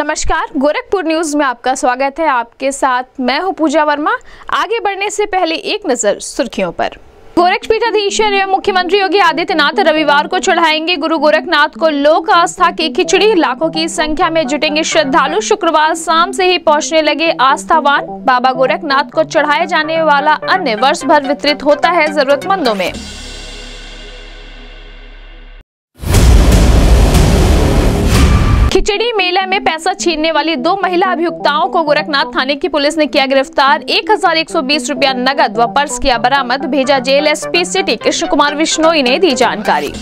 नमस्कार, गोरखपुर न्यूज़ में आपका स्वागत है। आपके साथ मैं हूँ पूजा वर्मा। आगे बढ़ने से पहले एक नज़र सुर्खियों पर। गोरखपीठाधीश्वर एवं मुख्यमंत्री योगी आदित्यनाथ। रविवार को चढ़ाएँगे गुरु गोरखनाथ को लोक आस्था की खिचड़ी। लाखों की संख्या में जुटेंगे श्रद्धालु। शुक्रवार शाम से ही पहुँचने लगे आस्थावान। बाबा गोरखनाथ को चढ़ाए जाने वाला अन्य वर्ष भर वितरित होता है जरूरतमंदों में। खिचड़ी मेला में पैसा छीनने वाली दो महिला अभियुक्ताओं को गोरखनाथ थाने की पुलिस ने किया गिरफ़्तार। 1120 रुपया नगद व पर्स किया बरामद भेजा jail SP city. Krishna Kumar Vishnoi ने दी जानकारी।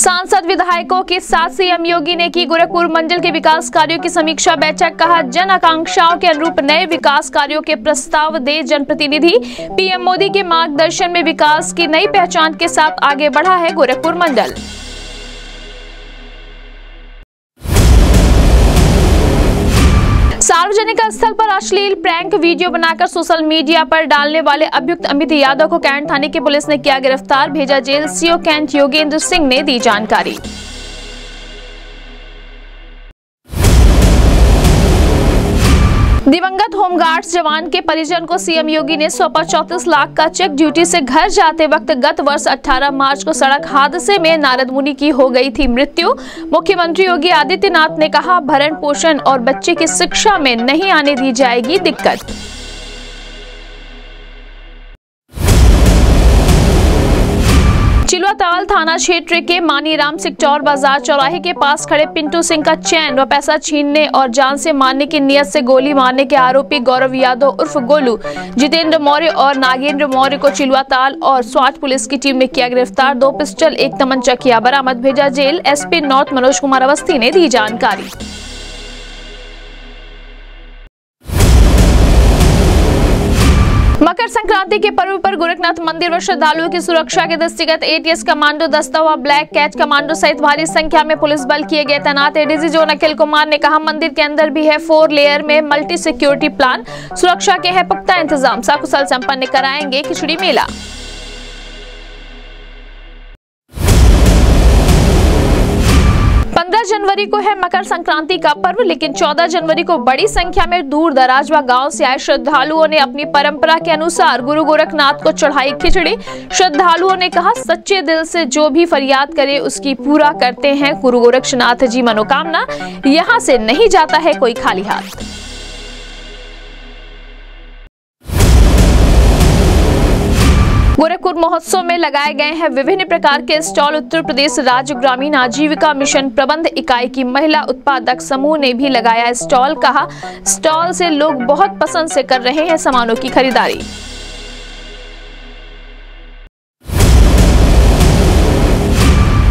सांसद विधायकों के साथ सीएम योगी ने की गोरखपुर मंडल के विकास कार्यों की समीक्षा बैठक। कहा, जन आकांक्षाओं के अनुरूप नए विकास कार्यों के प्रस्ताव दे जनप्रतिनिधि। पीएम मोदी के मार्गदर्शन में विकास की नई पहचान के साथ आगे बढ़ा है गोरखपुर मंडल सार्वजनिक स्थल पर अश्लील प्रैंक वीडियो बनाकर सोशल मीडिया पर डालने वाले अभियुक्त अमित यादव को कैंट थाने की पुलिस ने किया गिरफ़्तार, भेजा jail CO cantt Yogendra Singh ने दी जानकारी। दिवंगत होमगार्ड्स जवान के परिजन को सीएम योगी ने सौंपा चौतीस लाख का चेक ड्यूटी से घर जाते वक्त गत वर्ष 18 मार्च को सड़क हादसे में नारद मुनि की हो गई थी मृत्यु। मुख्यमंत्री योगी आदित्यनाथ ने कहा, भरण पोषण और बच्चे की शिक्षा में नहीं आने दी जाएगी दिक्कत। चिलुआताल थाना क्षेत्र के मानीराम सिकचौर बाज़ार चौराहे के पास खड़े पिंटू सिंह का चैन व पैसा छीनने और जान से मारने की नियत से गोली मारने के आरोपी गौरव यादव उर्फ़ गोलू, जितेंद्र मौर्य और नागेंद्र मौर्य को चिलुआताल और स्वाट पुलिस की टीम ने किया गिरफ़्तार। दो पिस्टल, एक तमंचा किया बरामद, भेजा jail. SP north Manoj Kumar Awasthi ने दी जानकारी। संक्रांति के पर्व पर गोरखनाथ मंदिर व श्रद्धालुओं की सुरक्षा के दृष्टिगत एटीएस कमांडो दस्ता व ब्लैक कैच कमांडो सहित भारी संख्या में पुलिस बल किए गए तैनात एडीजी जोन अखिल कुमार ने कहा, मंदिर के अंदर भी है फोर लेयर में मल्टी सिक्योरिटी प्लान। सुरक्षा के है पुख्ता इंतज़ाम। सकुशल संपन्न कराएँगे खिचड़ी मेला। पंद्रह जनवरी को है मकर संक्रांति का पर्व, लेकिन 14 जनवरी को बड़ी संख्या में दूर दराज व गाँव से आए श्रद्धालुओं ने अपनी परंपरा के अनुसार गुरु गोरखनाथ को चढ़ाई खिचड़ी। श्रद्धालुओं ने कहा, सच्चे दिल से जो भी फरियाद करे, उसकी पूरा करते हैं गुरु गोरक्षनाथ जी। मनोकामना, यहाँ से नहीं जाता है कोई खाली हाथ। गोरखपुर महोत्सव में लगाए गए हैं विभिन्न प्रकार के स्टॉल। उत्तर प्रदेश राज्य ग्रामीण आजीविका मिशन प्रबंध इकाई की महिला उत्पादक समूह ने भी लगाया स्टॉल, कहा, स्टॉल से लोग बहुत पसंद से कर रहे हैं सामानों की खरीदारी।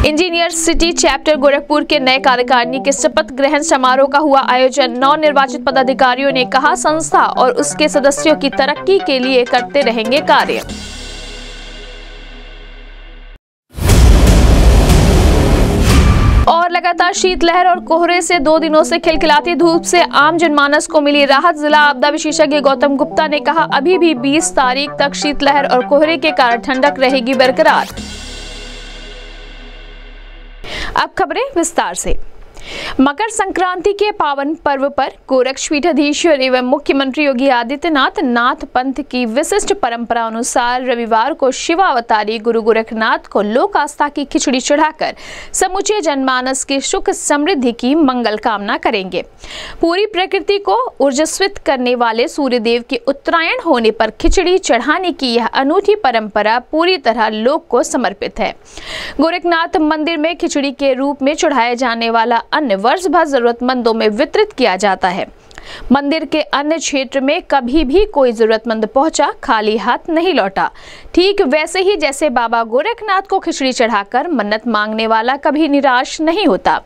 इंजीनियर सिटी चैप्टर गोरखपुर के नए कार्यकारिणी के शपथ ग्रहण समारोह का हुआ आयोजन। नौ निर्वाचित पदाधिकारियों ने कहा, संस्था और उसके सदस्यों की तरक्की के लिए करते रहेंगे कार्य। और लगातार शीतलहर और कोहरे से दो दिनों से खिलखिलाती धूप से आम जनमानस को मिली राहत। जिला आपदा विशेषज्ञ गौतम गुप्ता ने कहा, अभी भी 20 तारीख तक शीतलहर और कोहरे के कारण ठंडक रहेगी बरकरार। अब खबरें विस्तार से। मकर संक्रांति के पावन पर्व पर गोरक्ष गोरक्षपीठाधीश्वर एवं मुख्यमंत्री योगी आदित्यनाथ नाथ पंथ की विशिष्ट परंपरा अनुसार रविवार को शिवावतारी गुरु गोरखनाथ को लोक आस्था की खिचड़ी चढ़ाकर समूचे जनमानस की सुख समृद्धि की मंगल कामना करेंगे। पूरी प्रकृति को ऊर्जस्वित करने वाले सूर्यदेव के उत्तरायण होने पर खिचड़ी चढ़ाने की यह अनूठी परंपरा पूरी तरह लोक को समर्पित है। गोरखनाथ मंदिर में खिचड़ी के रूप में चढ़ाए जाने वाला अन्य वर्ष भर जरूरतमंदों में वितरित किया जाता है। मंदिर के अन्य क्षेत्र में कभी भी कोई जरूरतमंद पहुँचा, खाली हाथ नहीं लौटा। ठीक वैसे ही जैसे बाबा गोरखनाथ को खिचड़ी चढ़ाकर मन्नत मांगने वाला कभी निराश नहीं होता।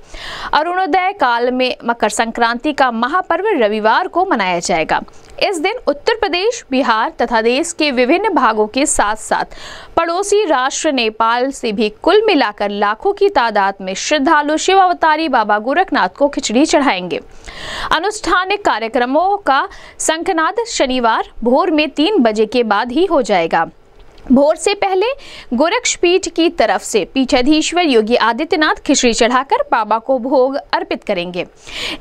अरुणोदय काल में मकर संक्रांति का महापर्व रविवार को मनाया जाएगा। इस दिन उत्तर प्रदेश, बिहार तथा देश के विभिन्न भागों के साथ साथ पड़ोसी राष्ट्र नेपाल से भी कुल मिलाकर लाखों की तादाद में श्रद्धालु शिव अवतारी बाबा गोरखनाथ को खिचड़ी चढ़ाएँगे। अनुष्ठानिक कार्यक्रमों का शंखनाद शनिवार भोर में तीन बजे के बाद ही हो जाएगा। भोर से पहले गोरक्षपीठ की तरफ़ से पीठाधीश्वर योगी आदित्यनाथ खिचड़ी चढ़ाकर बाबा को भोग अर्पित करेंगे।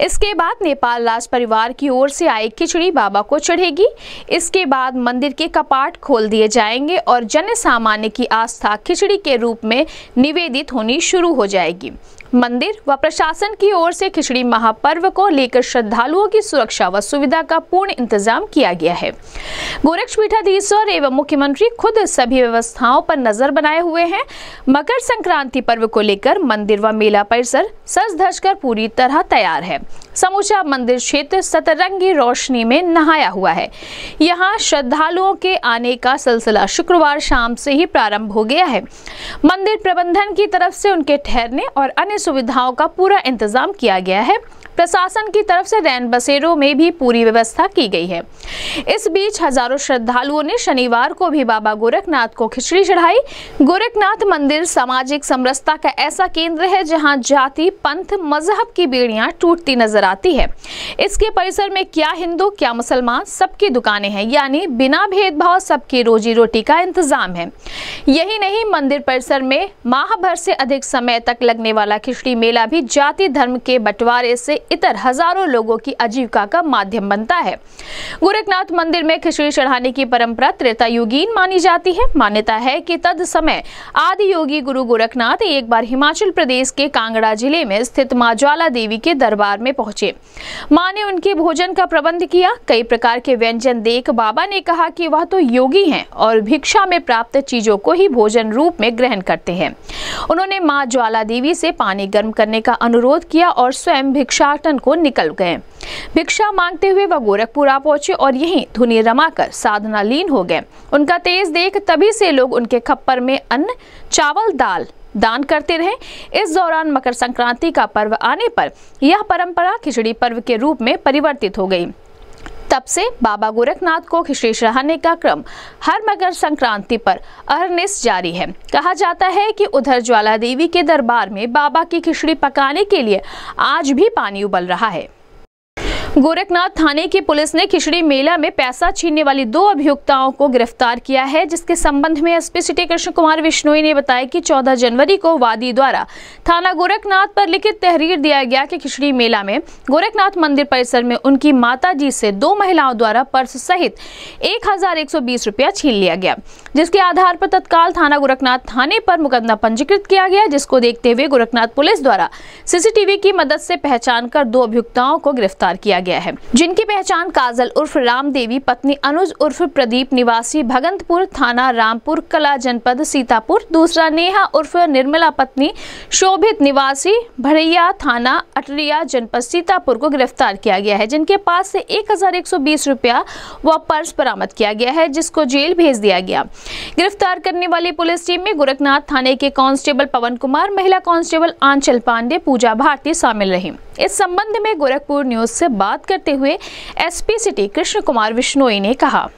इसके बाद नेपाल राज परिवार की ओर से आई खिचड़ी बाबा को चढ़ेगी। इसके बाद मंदिर के कपाट खोल दिए जाएँगे और जन सामान्य की आस्था खिचड़ी के रूप में निवेदित होनी शुरू हो जाएगी। मंदिर व प्रशासन की ओर से खिचड़ी महापर्व को लेकर श्रद्धालुओं की सुरक्षा व सुविधा का पूर्ण इंतज़ाम किया गया है। गोरक्ष पीठाधीश्वर एवं मुख्यमंत्री खुद सभी व्यवस्थाओं पर नज़र बनाए हुए हैं। मकर संक्रांति पर्व को लेकर मंदिर व मेला परिसर सज धज कर पूरी तरह तैयार है। समूचा मंदिर क्षेत्र सतरंगी रोशनी में नहाया हुआ है। यहाँ श्रद्धालुओं के आने का सिलसिला शुक्रवार शाम से ही प्रारंभ हो गया है। मंदिर प्रबंधन की तरफ़ से उनके ठहरने और अन्य सुविधाओं का पूरा इंतज़ाम किया गया है। प्रशासन की तरफ़ से रैन बसेरों में भी पूरी व्यवस्था की गई है। इस बीच हज़ारों श्रद्धालुओं ने शनिवार को भी बाबा गोरखनाथ को खिचड़ी चढ़ाई। गोरखनाथ मंदिर सामाजिक समरसता का ऐसा केंद्र है जहाँ जाति, पंथ, मज़हब की बेड़ियाँ टूटती नज़र आती है। इसके परिसर में क्या हिंदू, क्या मुसलमान, सबकी दुकानें हैं, यानी बिना भेदभाव सबकी रोजी रोटी का इंतज़ाम है। यही नहीं, मंदिर परिसर में माह भर से अधिक समय तक लगने वाला खिचड़ी मेला भी जाति, धर्म के बंटवारे से इतर हज़ारों लोगों की आजीविका का माध्यम बनता है। गोरखनाथ मंदिर में खिचड़ी चढ़ाने की परंपरा त्रेता युगीन मानी जाती है। मान्यता है कि तद समय आदि योगी गुरु गोरखनाथ एक बार हिमाचल प्रदेश के कांगड़ा ज़िले में स्थित माँ ज्वाला देवी के दरबार में पहुँचे। माँ ने उनके भोजन का प्रबंध किया। कई प्रकार के व्यंजन देख बाबा ने कहा कि वह तो योगी हैं और भिक्षा में प्राप्त चीज़ों को ही भोजन रूप में ग्रहण करते हैं। उन्होंने माँ ज्वाला देवी से पानी गर्म करने का अनुरोध किया और स्वयं भिक्षा भिक्षाटन को निकल गए। भिक्षा मांगते हुए वह गोरखपुर पहुँचे और यहीं धुनी रमाकर साधना लीन हो गए। उनका तेज देख तभी से लोग उनके खप्पर में अन्न, चावल, दाल दान करते रहे। इस दौरान मकर संक्रांति का पर्व आने पर यह परंपरा खिचड़ी पर्व के रूप में परिवर्तित हो गई। तब से बाबा गोरखनाथ को खिचड़ी चढ़ाने का क्रम हर मकर संक्रांति पर अहरनिश जारी है। कहा जाता है कि उधर ज्वाला देवी के दरबार में बाबा की खिचड़ी पकाने के लिए आज भी पानी उबल रहा है। गोरखनाथ थाने की पुलिस ने खिचड़ी मेला में पैसा छीनने वाली दो अभियुक्ताओं को गिरफ़्तार किया है, जिसके संबंध में एसपी सिटी कृष्ण कुमार विश्नोई ने बताया कि 14 जनवरी को वादी द्वारा थाना गोरखनाथ पर लिखित तहरीर दिया गया कि खिचड़ी मेला में गोरखनाथ मंदिर परिसर में उनकी माता जी से दो महिलाओं द्वारा पर्स सहित एक रुपया छीन लिया गया। जिसके आधार पर तत्काल थाना गोरखनाथ थाने पर मुकदमा पंजीकृत किया गया, जिसको देखते हुए गोरखनाथ पुलिस द्वारा सीसीटीवी की मदद से पहचान कर दो अभियुक्ताओं को गिरफ़्तार किया गया है। जिनकी पहचान काजल उर्फ़ राम देवी पत्नी अनुज उर्फ़ प्रदीप निवासी, भगंतपुर थाना रामपुर, कला जनपद सीतापुर, दूसरा नेहा उर्फ़ निर्मला पत्नी शोभित निवासी, भड़ैया थाना अटरिया जनपद सीतापुर को गिरफ़्तार किया गया है, जिनके पास से एक रुपया व पर्स बरामद किया गया है, जिसको जेल भेज दिया गया। गिरफ़्तार करने वाली पुलिस टीम में गोरखनाथ थाने के कांस्टेबल पवन कुमार, महिला कांस्टेबल आंचल पांडे, पूजा भारती शामिल रही। इस संबंध में गोरखपुर न्यूज़ से बात करते हुए एसपी सिटी कृष्ण कुमार विश्नोई ने कहा।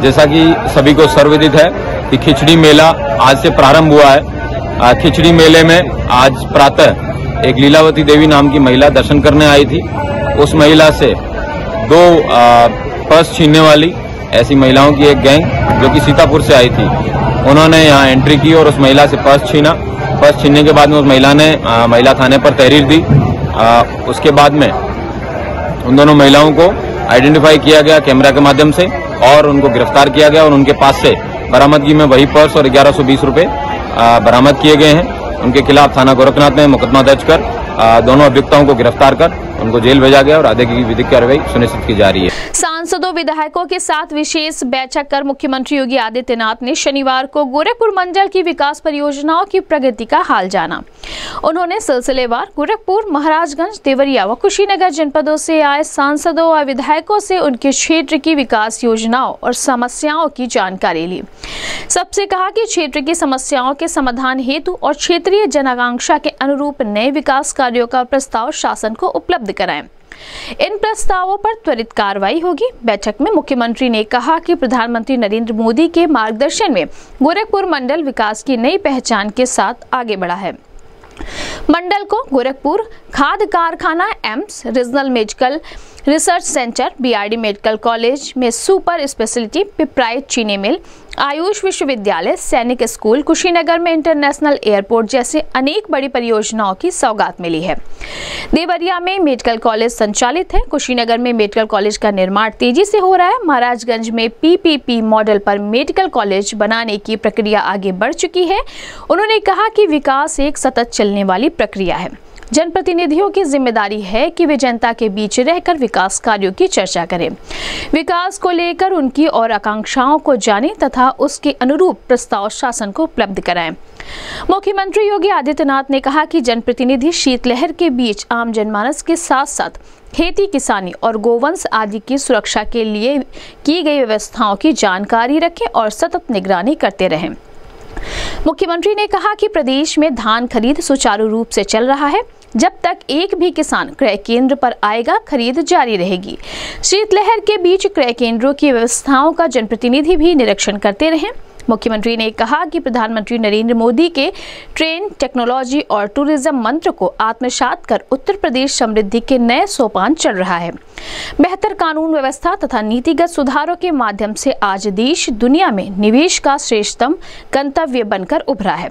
जैसा कि सभी को सर्वविदित है कि खिचड़ी मेला आज से प्रारंभ हुआ है। खिचड़ी मेले में आज प्रातः एक लीलावती देवी नाम की महिला दर्शन करने आई थी। उस महिला से दो पर्स छीनने वाली ऐसी महिलाओं की एक गैंग जो कि सीतापुर से आई थी। उन्होंने यहाँ एंट्री की और उस महिला से पर्स छीना। पर्स छीनने के बाद में उस महिला ने आ, महिला थाने पर तहरीर दी। आ, उसके बाद में उन दोनों महिलाओं को आइडेंटिफाई किया गया कैमरा के माध्यम से और उनको गिरफ़्तार किया गया और उनके पास से बरामदगी में वही पर्स और ग्यारह सौ बीस बरामद किए गए हैं। उनके खिलाफ थाना गोरखनाथ में मुकदमा दर्ज कर दोनों अभियुक्ताओं को गिरफ़्तार कर उनको जेल भेजा गया और आगे की विधिक कार्रवाई सुनिश्चित की जा रही है। सांसदों, विधायकों के साथ विशेष बैठक कर मुख्यमंत्री योगी आदित्यनाथ ने शनिवार को गोरखपुर मंडल की विकास परियोजनाओं की प्रगति का हाल जाना। उन्होंने सिलसिलेवार गोरखपुर, महाराजगंज, देवरिया व कुशीनगर जनपदों से आए सांसदों व विधायकों से उनके क्षेत्र की विकास योजनाओं और समस्याओं की जानकारी ली। सबसे कहा कि क्षेत्र की समस्याओं के समाधान हेतु और क्षेत्रीय जनाकांक्षा के अनुरूप नए विकास कार्यों का प्रस्ताव शासन को उपलब्ध कराएँ। इन प्रस्तावों पर त्वरित कार्रवाई होगी। बैठक में मुख्यमंत्री ने कहा कि प्रधानमंत्री नरेंद्र मोदी के मार्गदर्शन में गोरखपुर मंडल विकास की नई पहचान के साथ आगे बढ़ा है। मंडल को गोरखपुर खाद कारखाना AIIMS, regional medical research centre, BRD medical college में सुपर स्पेशलिटी पिपराइट चीनी मिल आयुष विश्वविद्यालय सैनिक स्कूल कुशीनगर में इंटरनेशनल एयरपोर्ट जैसे अनेक बड़ी परियोजनाओं की सौगात मिली है। देवरिया में मेडिकल कॉलेज संचालित है। कुशीनगर में मेडिकल कॉलेज का निर्माण तेज़ी से हो रहा है। महाराजगंज में पीपीपी मॉडल पर मेडिकल कॉलेज बनाने की प्रक्रिया आगे बढ़ चुकी है। उन्होंने कहा कि विकास एक सतत चलने वाली प्रक्रिया है। जनप्रतिनिधियों की ज़िम्मेदारी है कि वे जनता के बीच रहकर विकास कार्यों की चर्चा करें। विकास को लेकर उनकी और आकांक्षाओं को जानें तथा उसके अनुरूप प्रस्ताव शासन को उपलब्ध कराएँ। मुख्यमंत्री योगी आदित्यनाथ ने कहा कि जनप्रतिनिधि शीतलहर के बीच आम जनमानस के साथ साथ खेती किसानी और गोवंश आदि की सुरक्षा के लिए की गई व्यवस्थाओं की जानकारी रखें और सतत निगरानी करते रहें। मुख्यमंत्री ने कहा कि प्रदेश में धान खरीद सुचारू रूप से चल रहा है। जब तक एक भी किसान क्रय केंद्र पर आएगा, खरीद जारी रहेगी। शीतलहर के बीच क्रय केंद्रों की व्यवस्थाओं का जनप्रतिनिधि भी निरीक्षण करते रहें। मुख्यमंत्री ने कहा कि प्रधानमंत्री नरेंद्र मोदी के ट्रेन, टेक्नोलॉजी और टूरिज़्म मंत्र को आत्मसात कर उत्तर प्रदेश समृद्धि के नए सोपान चल रहा है। बेहतर कानून व्यवस्था तथा नीतिगत सुधारों के माध्यम से आज देश दुनिया में निवेश का श्रेष्ठतम गंतव्य बनकर उभरा है।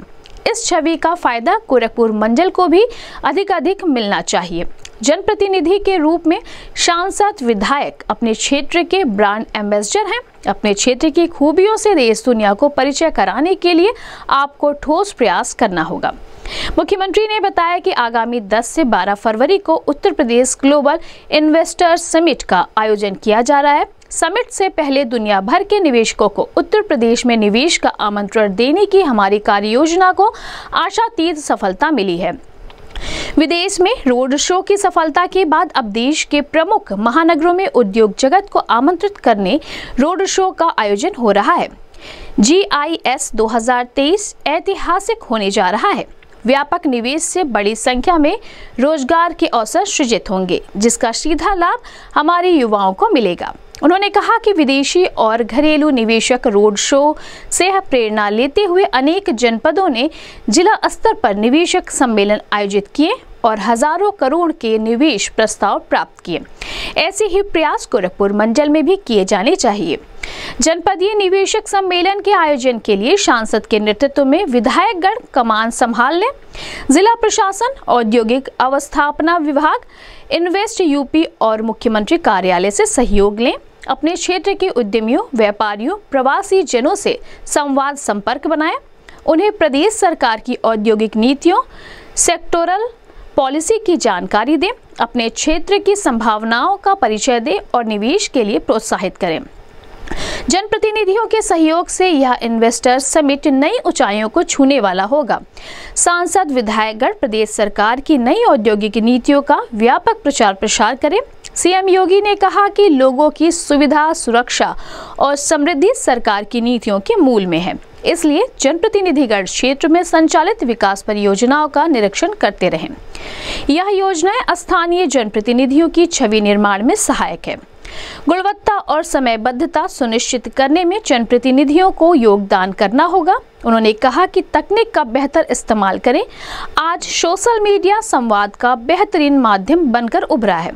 इस छवि का फ़ायदा गोरखपुर मंडल को भी अधिक अधिक मिलना चाहिए। जनप्रतिनिधि के रूप में सांसद विधायक अपने क्षेत्र के ब्रांड एम्बेसडर हैं। अपने क्षेत्र की खूबियों से देश दुनिया को परिचय कराने के लिए आपको ठोस प्रयास करना होगा। मुख्यमंत्री ने बताया कि आगामी 10 से 12 फरवरी को Uttar Pradesh global investors summit का आयोजन किया जा रहा है। समिट से पहले दुनिया भर के निवेशकों को उत्तर प्रदेश में निवेश का आमंत्रण देने की हमारी कार्य योजना को आशातीत सफलता मिली है। विदेश में रोड शो की सफलता के बाद अब देश के प्रमुख महानगरों में उद्योग जगत को आमंत्रित करने रोड शो का आयोजन हो रहा है। जी आई एस दो हज़ार तेईस ऐतिहासिक होने जा रहा है। व्यापक निवेश से बड़ी संख्या में रोज़गार के अवसर सृजित होंगे, जिसका सीधा लाभ हमारे युवाओं को मिलेगा। उन्होंने कहा कि विदेशी और घरेलू निवेशक रोड शो से प्रेरणा लेते हुए अनेक जनपदों ने जिला स्तर पर निवेशक सम्मेलन आयोजित किए और हज़ारों करोड़ के निवेश प्रस्ताव प्राप्त किए। ऐसे ही प्रयास गोरखपुर मंडल में भी किए जाने चाहिए। जनपदीय निवेशक सम्मेलन के आयोजन के लिए सांसद के नेतृत्व में विधायकगण कमान संभाल लें। जिला प्रशासन, औद्योगिक अवस्थापना विभाग इन्वेस्ट यूपी और मुख्यमंत्री कार्यालय से सहयोग लें। अपने क्षेत्र के उद्यमियों, व्यापारियों, प्रवासी जनों से संवाद संपर्क बनाएँ। उन्हें प्रदेश सरकार की औद्योगिक नीतियों सेक्टोरल पॉलिसी की जानकारी दें। अपने क्षेत्र की संभावनाओं का परिचय दें और निवेश के लिए प्रोत्साहित करें। जनप्रतिनिधियों के सहयोग से यह इन्वेस्टर समिट नई ऊंचाइयों को छूने वाला होगा। सांसद विधायकगढ़ प्रदेश सरकार की नई औद्योगिक नीतियों का व्यापक प्रचार प्रसार करें। सीएम योगी ने कहा कि लोगों की सुविधा, सुरक्षा और समृद्धि सरकार की नीतियों के मूल में है। इसलिए जनप्रतिनिधिगण क्षेत्र में संचालित विकास परियोजनाओं का निरीक्षण करते रहें। यह योजनाएँ स्थानीय जनप्रतिनिधियों की छवि निर्माण में सहायक है। गुणवत्ता और समयबद्धता सुनिश्चित करने में जनप्रतिनिधियों को योगदान करना होगा। उन्होंने कहा कि तकनीक का बेहतर इस्तेमाल करें। आज सोशल मीडिया संवाद का बेहतरीन माध्यम बनकर उभरा है।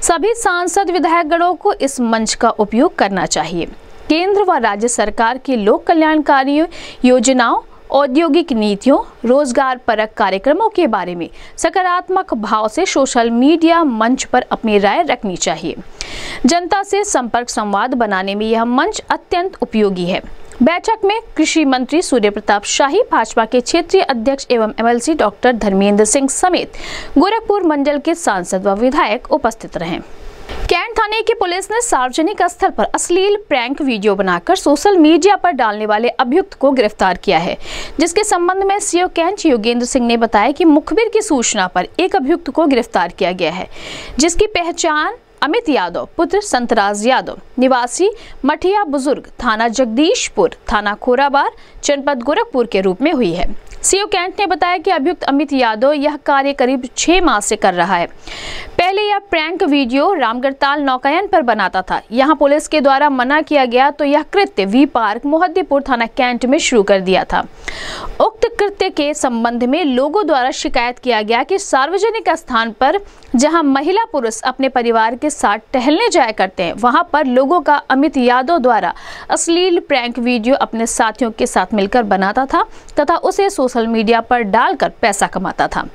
सभी सांसद विधायकगणों को इस मंच का उपयोग करना चाहिए। केंद्र व राज्य सरकार की लोक कल्याणकारी योजनाओं औद्योगिक नीतियों, रोज़गार परक कार्यक्रमों के बारे में सकारात्मक भाव से सोशल मीडिया मंच पर अपनी राय रखनी चाहिए। जनता से संपर्क संवाद बनाने में यह मंच अत्यंत उपयोगी है। बैठक में कृषि मंत्री सूर्य प्रताप शाही, भाजपा के क्षेत्रीय अध्यक्ष एवं एमएलसी डॉक्टर धर्मेंद्र सिंह समेत गोरखपुर मंडल के सांसद व विधायक उपस्थित रहे। कैंट थाने की पुलिस ने सार्वजनिक स्थल पर अश्लील प्रैंक वीडियो बनाकर सोशल मीडिया पर डालने वाले अभियुक्त को गिरफ़्तार किया है, जिसके संबंध में सीओ कैंट योगेंद्र सिंह ने बताया कि मुखबिर की सूचना पर एक अभियुक्त को गिरफ़्तार किया गया है, जिसकी पहचान अमित यादव, पुत्र संतराज यादव, निवासी मठिया बुज़ुर्ग थाना जगदीशपुर, थाना खोराबार जनपद गोरखपुर के रूप में हुई है। सीओ कैंट ने बताया कि अभियुक्त अमित यादव यह कार्य करीब छह माह से कर रहा है। पहले यह प्रैंक वीडियो रामगढ़ताल नौकायन पर बनाता था। यहाँ पुलिस के द्वारा मना किया गया तो यह कृत्य वी पार्क, मोहद्दीपुर थाना कैंट में शुरू कर दिया था। उक्त कृत्य के संबंध में लोगों द्वारा शिकायत किया गया कि सार्वजनिक स्थान पर जहाँ महिला पुरुष अपने परिवार के साथ टहलने जाया करते हैं, वहाँ पर लोगों का अमित यादव द्वारा अश्लील प्रैंक वीडियो अपने साथियों के साथ मिलकर बनाता था तथा उसे सोशल मीडिया पर डालकर पैसा कमाता था।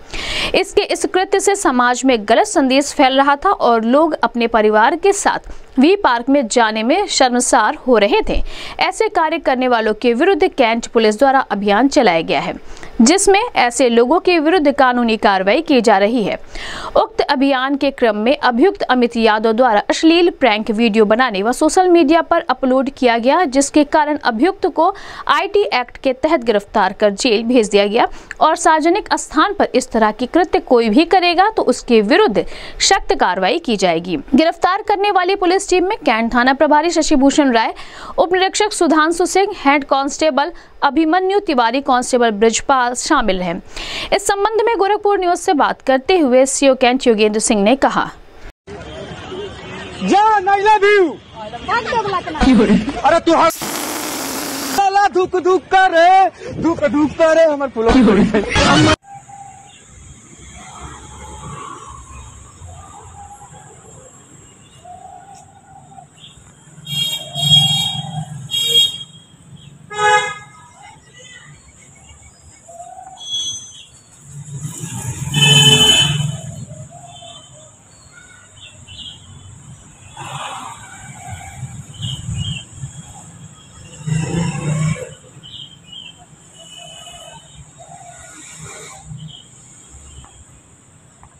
इसके इस कृत्य से समाज में गलत संदेश फैल रहा था और लोग अपने परिवार के साथ वी पार्क में जाने में शर्मसार हो रहे थे। ऐसे कार्य करने वालों के विरुद्ध कैंट पुलिस द्वारा अभियान चलाया गया है। जिसमें ऐसे लोगों के विरुद्ध कानूनी कार्रवाई की जा रही है। उक्त अभियान के क्रम में अभियुक्त अमित यादव द्वारा अश्लील प्रैंक वीडियो बनाने व सोशल मीडिया पर अपलोड किया गया, जिसके कारण अभियुक्त को आईटी एक्ट के तहत गिरफ़्तार कर जेल भेज दिया गया और सार्वजनिक स्थान पर इस तरह की कृत्य कोई भी करेगा तो उसके विरुद्ध सख्त कार्रवाई की जाएगी। गिरफ़्तार करने वाली पुलिस टीम में कैंट थाना प्रभारी शशिभूषण राय, उप निरीक्षक Sudhanshu Singh, head constable Abhimanyu Tiwari, constable Brijpal शामिल हैं। इस संबंध में गोरखपुर न्यूज़ से बात करते हुए सीओ कैंट योगेंद्र सिंह ने कहा। धुक धुक करे हमार फूलों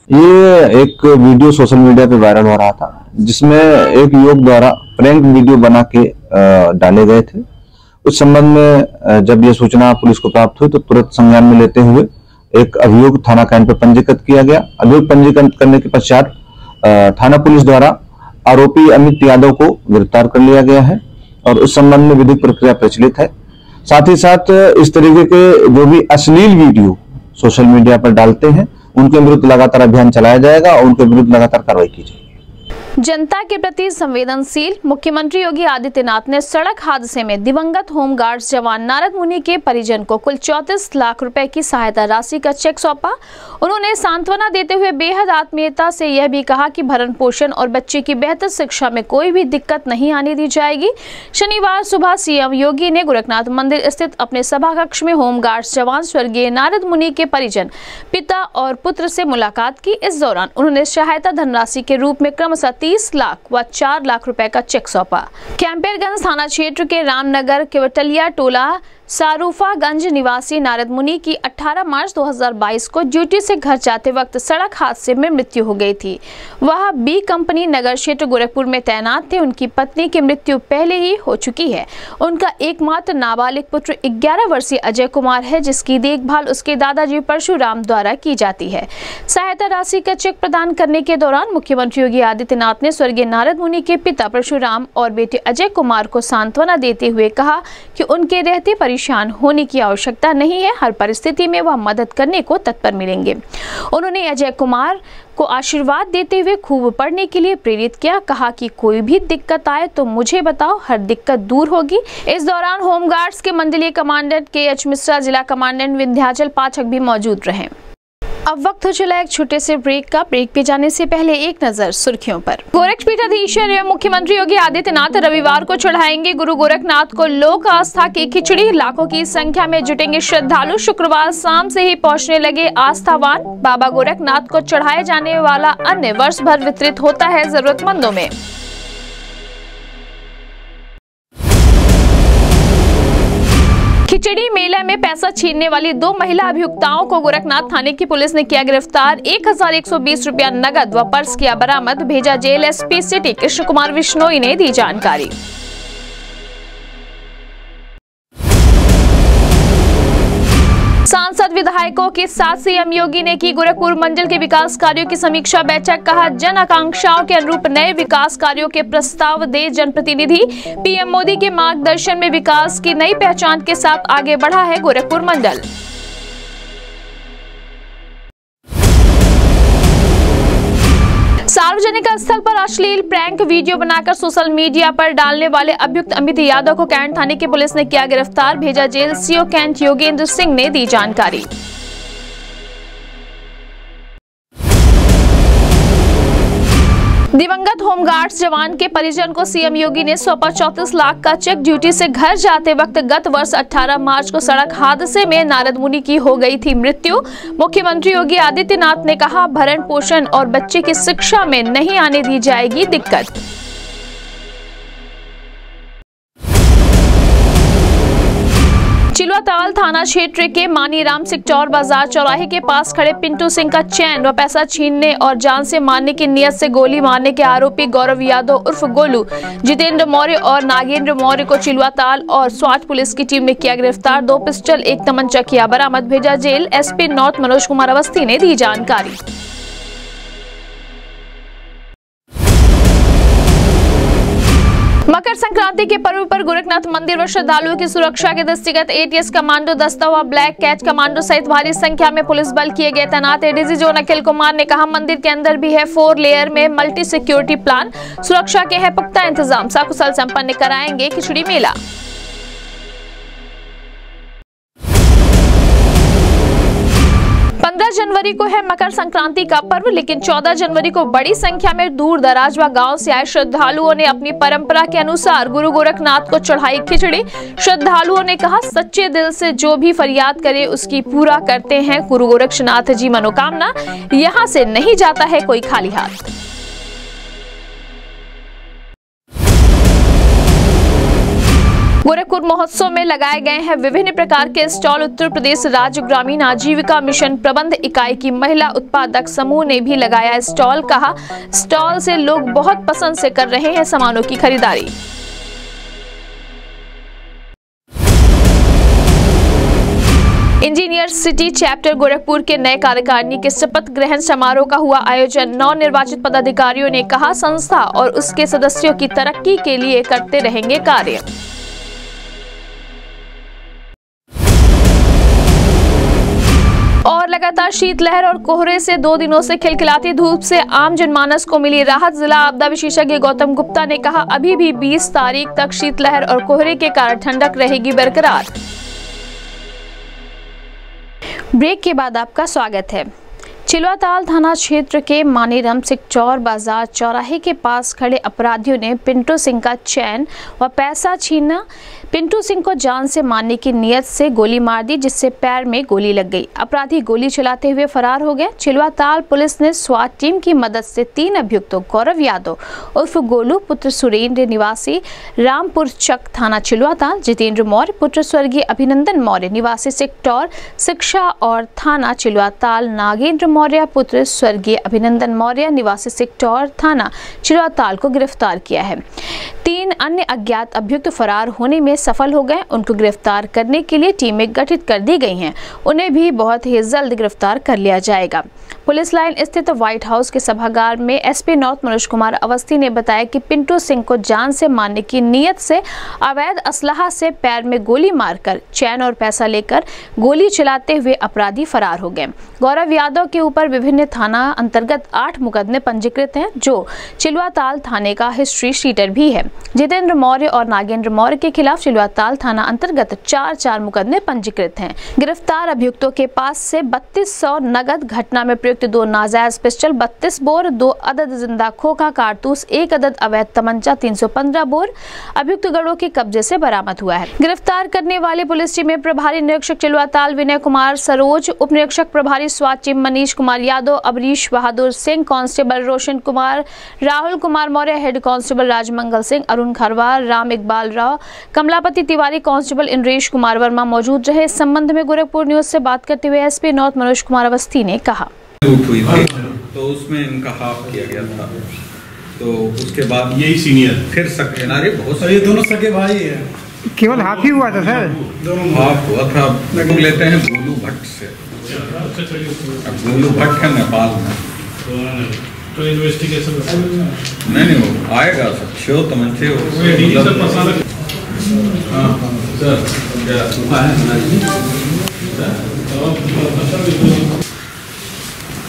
ये एक वीडियो सोशल मीडिया पे वायरल हो रहा था, जिसमें एक युवक द्वारा प्रैंक वीडियो बना के डाले गए थे। उस संबंध में जब ये सूचना पुलिस को प्राप्त हुई तो तुरंत संज्ञान में लेते हुए एक अभियोग थाना कैंट पर पंजीकृत किया गया। अभियोग पंजीकृत करने के पश्चात थाना पुलिस द्वारा आरोपी अमित यादव को गिरफ़्तार कर लिया गया है और उस संबंध में विधिक प्रक्रिया प्रचलित है। साथ ही साथ, इस तरीके के जो भी अश्लील वीडियो सोशल मीडिया पर डालते हैं उनके विरुद्ध लगातार अभियान चलाया जाएगा और उनके विरुद्ध लगातार कार्रवाई की जाएगी। जनता के प्रति संवेदनशील मुख्यमंत्री योगी आदित्यनाथ ने सड़क हादसे में दिवंगत होमगार्ड्स जवान नारद मुनि के परिजन को कुल 34 लाख रुपए की सहायता राशि का चेक सौंपा। उन्होंने सांत्वना देते हुए बेहद आत्मीयता से यह भी कहा कि भरण पोषण और बच्चे की बेहतर शिक्षा में कोई भी दिक्कत नहीं आने दी जाएगी। शनिवार सुबह सीएम योगी ने गोरखनाथ मंदिर स्थित अपने सभा कक्ष में होमगार्ड्स जवान स्वर्गीय नारद मुनि के परिजन, पिता और पुत्र से मुलाकात की। इस दौरान उन्होंने सहायता धनराशि के रूप में क्रमशः तीस लाख व चार लाख रुपए का चेक सौंपा। कैंपेरगंज थाना क्षेत्र के रामनगर केवटलिया टोला सारूफागंज निवासी नारद मुनि की 18 मार्च 2022 को ड्यूटी से घर जाते वक्त सड़क हादसे में मृत्यु हो गई थी। वह बी कंपनी नगर क्षेत्र गोरखपुर में तैनात थे। उनकी पत्नी की मृत्यु पहले ही हो चुकी है। उनका एकमात्र नाबालिग पुत्र 11 वर्षीय अजय कुमार है, जिसकी देखभाल उसके दादाजी परशुराम द्वारा की जाती है। सहायता राशि का चेक प्रदान करने के दौरान मुख्यमंत्री योगी आदित्यनाथ ने स्वर्गीय नारद मुनि के पिता परशुराम और बेटे अजय कुमार को सांत्वना देते हुए कहा कि उनके रहते परेशान होने की आवश्यकता नहीं है। हर परिस्थिति में वह मदद करने को तत्पर मिलेंगे। उन्होंने अजय कुमार को आशीर्वाद देते हुए खूब पढ़ने के लिए प्रेरित किया। कहा कि कोई भी दिक्कत आए तो मुझे बताओ, हर दिक्कत दूर होगी। इस दौरान होमगार्ड्स के मंडलीय कमांडेंट के एच मिश्रा, जिला कमांडेंट विंध्याचल पाठक भी मौजूद रहे। अब वक्त हो चला एक छोटे से ब्रेक का। ब्रेक पे जाने से पहले एक नज़र सुर्खियों पर। गोरखपीठाधीश्वर एवं मुख्यमंत्री योगी आदित्यनाथ रविवार को चढ़ाएँगे गुरु गोरखनाथ को लोक आस्था की खिचड़ी। लाखों की संख्या में जुटेंगे श्रद्धालु। शुक्रवार शाम से ही पहुँचने लगे आस्थावान। बाबा गोरखनाथ को चढ़ाए जाने वाला अन्य वर्ष भर वितरित होता है जरूरतमंदों में। खिचड़ी मेला में पैसा छीनने वाली दो महिला अभियुक्ताओं को गोरखनाथ थाने की पुलिस ने किया गिरफ़्तार। 1120 रुपया नगद व पर्स किया बरामद भेजा jail SP city. Krishna Kumar Vishnoi ने दी जानकारी। सांसद विधायकों के साथ सीएम योगी ने की गोरखपुर मंडल के विकास कार्यों की समीक्षा बैठक। कहा, जन आकांक्षाओं के अनुरूप नए विकास कार्यों के प्रस्ताव दे जनप्रतिनिधि। पीएम मोदी के मार्गदर्शन में विकास की नई पहचान के साथ आगे बढ़ा है गोरखपुर मंडल। सार्वजनिक स्थल पर अश्लील प्रैंक वीडियो बनाकर सोशल मीडिया पर डालने वाले अभियुक्त अमित यादव को कैंट थाने की पुलिस ने किया गिरफ़्तार, भेजा jail. CO cantt Yogendra Singh ने दी जानकारी। दिवंगत होमगार्ड्स जवान के परिजन को सीएम योगी ने सौंपा चौतीस लाख का चेक ड्यूटी से घर जाते वक्त गत वर्ष 18 मार्च को सड़क हादसे में नारद मुनि की हो गई थी मृत्यु। मुख्यमंत्री योगी आदित्यनाथ ने कहा, भरण पोषण और बच्चे की शिक्षा में नहीं आने दी जाएगी दिक्कत। तावल थाना क्षेत्र के मानीराम सिकचौर बाज़ार चौराहे के पास खड़े पिंटू सिंह का चैन व पैसा छीनने और जान से मारने की नियत से गोली मारने के आरोपी गौरव यादव उर्फ़ गोलू, जितेंद्र मौर्य और नागेंद्र मौर्य को चिलुआ ताल और स्वाट पुलिस की टीम ने किया गिरफ़्तार। दो पिस्टल, एक तमंचा किया बरामद, भेजा jail. SP north Manoj Kumar Awasthi ने दी जानकारी। मकर संक्रांति के पर्व पर गोरखनाथ मंदिर व श्रद्धालुओं की सुरक्षा के दृष्टिगत एटीएस कमांडो दस्ता व ब्लैक कैच कमांडो सहित भारी संख्या में पुलिस बल किए गए तैनात। एडीजी जोन अखिल कुमार ने कहा, मंदिर के अंदर भी है फोर लेयर में मल्टी सिक्योरिटी प्लान। सुरक्षा के है पुख्ता इंतज़ाम सकुशल संपन्न कराएँगे खिचड़ी मेला। पंद्रह जनवरी को है मकर संक्रांति का पर्व, लेकिन 14 जनवरी को बड़ी संख्या में दूर दराज व गाँव से आए श्रद्धालुओं ने अपनी परंपरा के अनुसार गुरु गोरखनाथ को चढ़ाई खिचड़ी। श्रद्धालुओं ने कहा, सच्चे दिल से जो भी फरियाद करे, उसकी पूरा करते हैं गुरु गोरक्षनाथ जी। मनोकामना, यहाँ से नहीं जाता है कोई खाली हाथ। गोरखपुर महोत्सव में लगाए गए हैं विभिन्न प्रकार के स्टॉल उत्तर प्रदेश राज्य ग्रामीण आजीविका मिशन प्रबंध इकाई की महिला उत्पादक समूह ने भी लगाया स्टॉल कहा स्टॉल से लोग बहुत पसंद से कर रहे हैं सामानों की खरीदारी. इंजीनियर सिटी चैप्टर गोरखपुर के नए कार्यकारिणी के शपथ ग्रहण समारोह का हुआ आयोजन। नौ निर्वाचित पदाधिकारियों ने कहा, संस्था और उसके सदस्यों की तरक्की के लिए करते रहेंगे कार्य। और लगातार शीतलहर और कोहरे से दो दिनों से खिलखिलाती धूप से आम जनमानस को मिली राहत। जिला आपदा विशेषज्ञ गौतम गुप्ता ने कहा, अभी भी 20 तारीख तक शीतलहर और कोहरे के कारण ठंडक रहेगी बरकरार। ब्रेक के बाद आपका स्वागत है। चिलवाताल थाना क्षेत्र के मानीराम सिकचौर बाज़ार चौराहे के पास खड़े अपराधियों ने पिंटू सिंह का चैन व पैसा छीना। पिंटू सिंह को जान से मारने की नियत से गोली मार दी, जिससे पैर में गोली लग गई। अपराधी गोली चलाते हुए फरार हो गए चिलवाताल पुलिस ने स्वाट टीम की मदद से तीन अभियुक्तों, गौरव यादव उर्फ़ गोलू, पुत्र सुरेंद्र निवासी, रामपुर चक थाना चिलवाताल, जितेंद्र मौर्य, पुत्र स्वर्गीय अभिनंदन मौर्य निवासी, सेक्टर शिक्षा और थाना चिलवाताल, नागेंद्र मौर्य पुत्र स्वर्गीय अभिनंदन मौर्य निवासी सिक्टौर थाना चिराताल को गिरफ़्तार किया है। तीन अन्य अज्ञात अभियुक्त फरार होने में सफल हो गए। उनको गिरफ़्तार करने के लिए टीमें गठित कर दी गई हैं। उन्हें भी बहुत ही जल्द गिरफ़्तार कर लिया जाएगा। पुलिस लाइन स्थित व्हाइट हाउस के सभागार में एसपी नॉर्थ मनोज कुमार अवस्थी ने बताया कि पिंटू सिंह को जान से मारने की नीयत से अवैध असलाहा से पैर में गोली मारकर, चैन और पैसा लेकर गोली चलाते हुए अपराधी फरार हो गए। गौरव यादव के ऊपर विभिन्न थाना अंतर्गत आठ मुकदमे पंजीकृत हैं, जो चिलवाताल थाने का हिस्ट्री शीटर भी है। जितेंद्र मौर्य और नागेंद्र मौर्य के खिलाफ चिलवाताल थाना अंतर्गत चार चार मुकदमे पंजीकृत हैं। गिरफ़्तार अभियुक्तों के पास से बत्तीस नगद घटना में प्रयुक्त दो नाजायज पिस्टल, बत्तीस बोर, दो अदद ज़िंदा खोखा कारतूस, एक अदद अवैध तमंचा 315 बोर अभियुक्त गढ़ों के कब्जे से बरामद हुआ है। गिरफ़्तार करने वाली पुलिस टीम में प्रभारी निरीक्षक चिलवाताल विनय कुमार सरोज, उप निरीक्षक प्रभारी team Manish Kumar Yadav Abrish Bahadur Singh, constable Roshan Kumar, Rahul Kumar Maurya, head constable Rajmangal Singh, Arun Kharwar Ram Iqbal Rao, Kamlapati Tiwari, constable Indresh Kumar Verma मौजूद रहे। इस संबंध में गोरखपुर न्यूज़ से बात करते हुए एसपी नॉर्थ मनोज कुमार अवस्थी ने कहा। लूट हुई थी तो उसमें इनका हाफ़ किया गया था तो उसके बाद यही सीनियर फिर सके नारे बहुत और ये दोनों सगे भाई हैं केवल हाफ़ ही हुआ था सर दोनों हाफ़ हुआ था अब लेते हैं गोलू भट्ट से अब गोलू भट्ट है नेपाल में तो इन्वेस्टिगेशन नहीं नहीं वो आएगा सब छो तमंचे हो डिजिटल मसाला हाँ, सर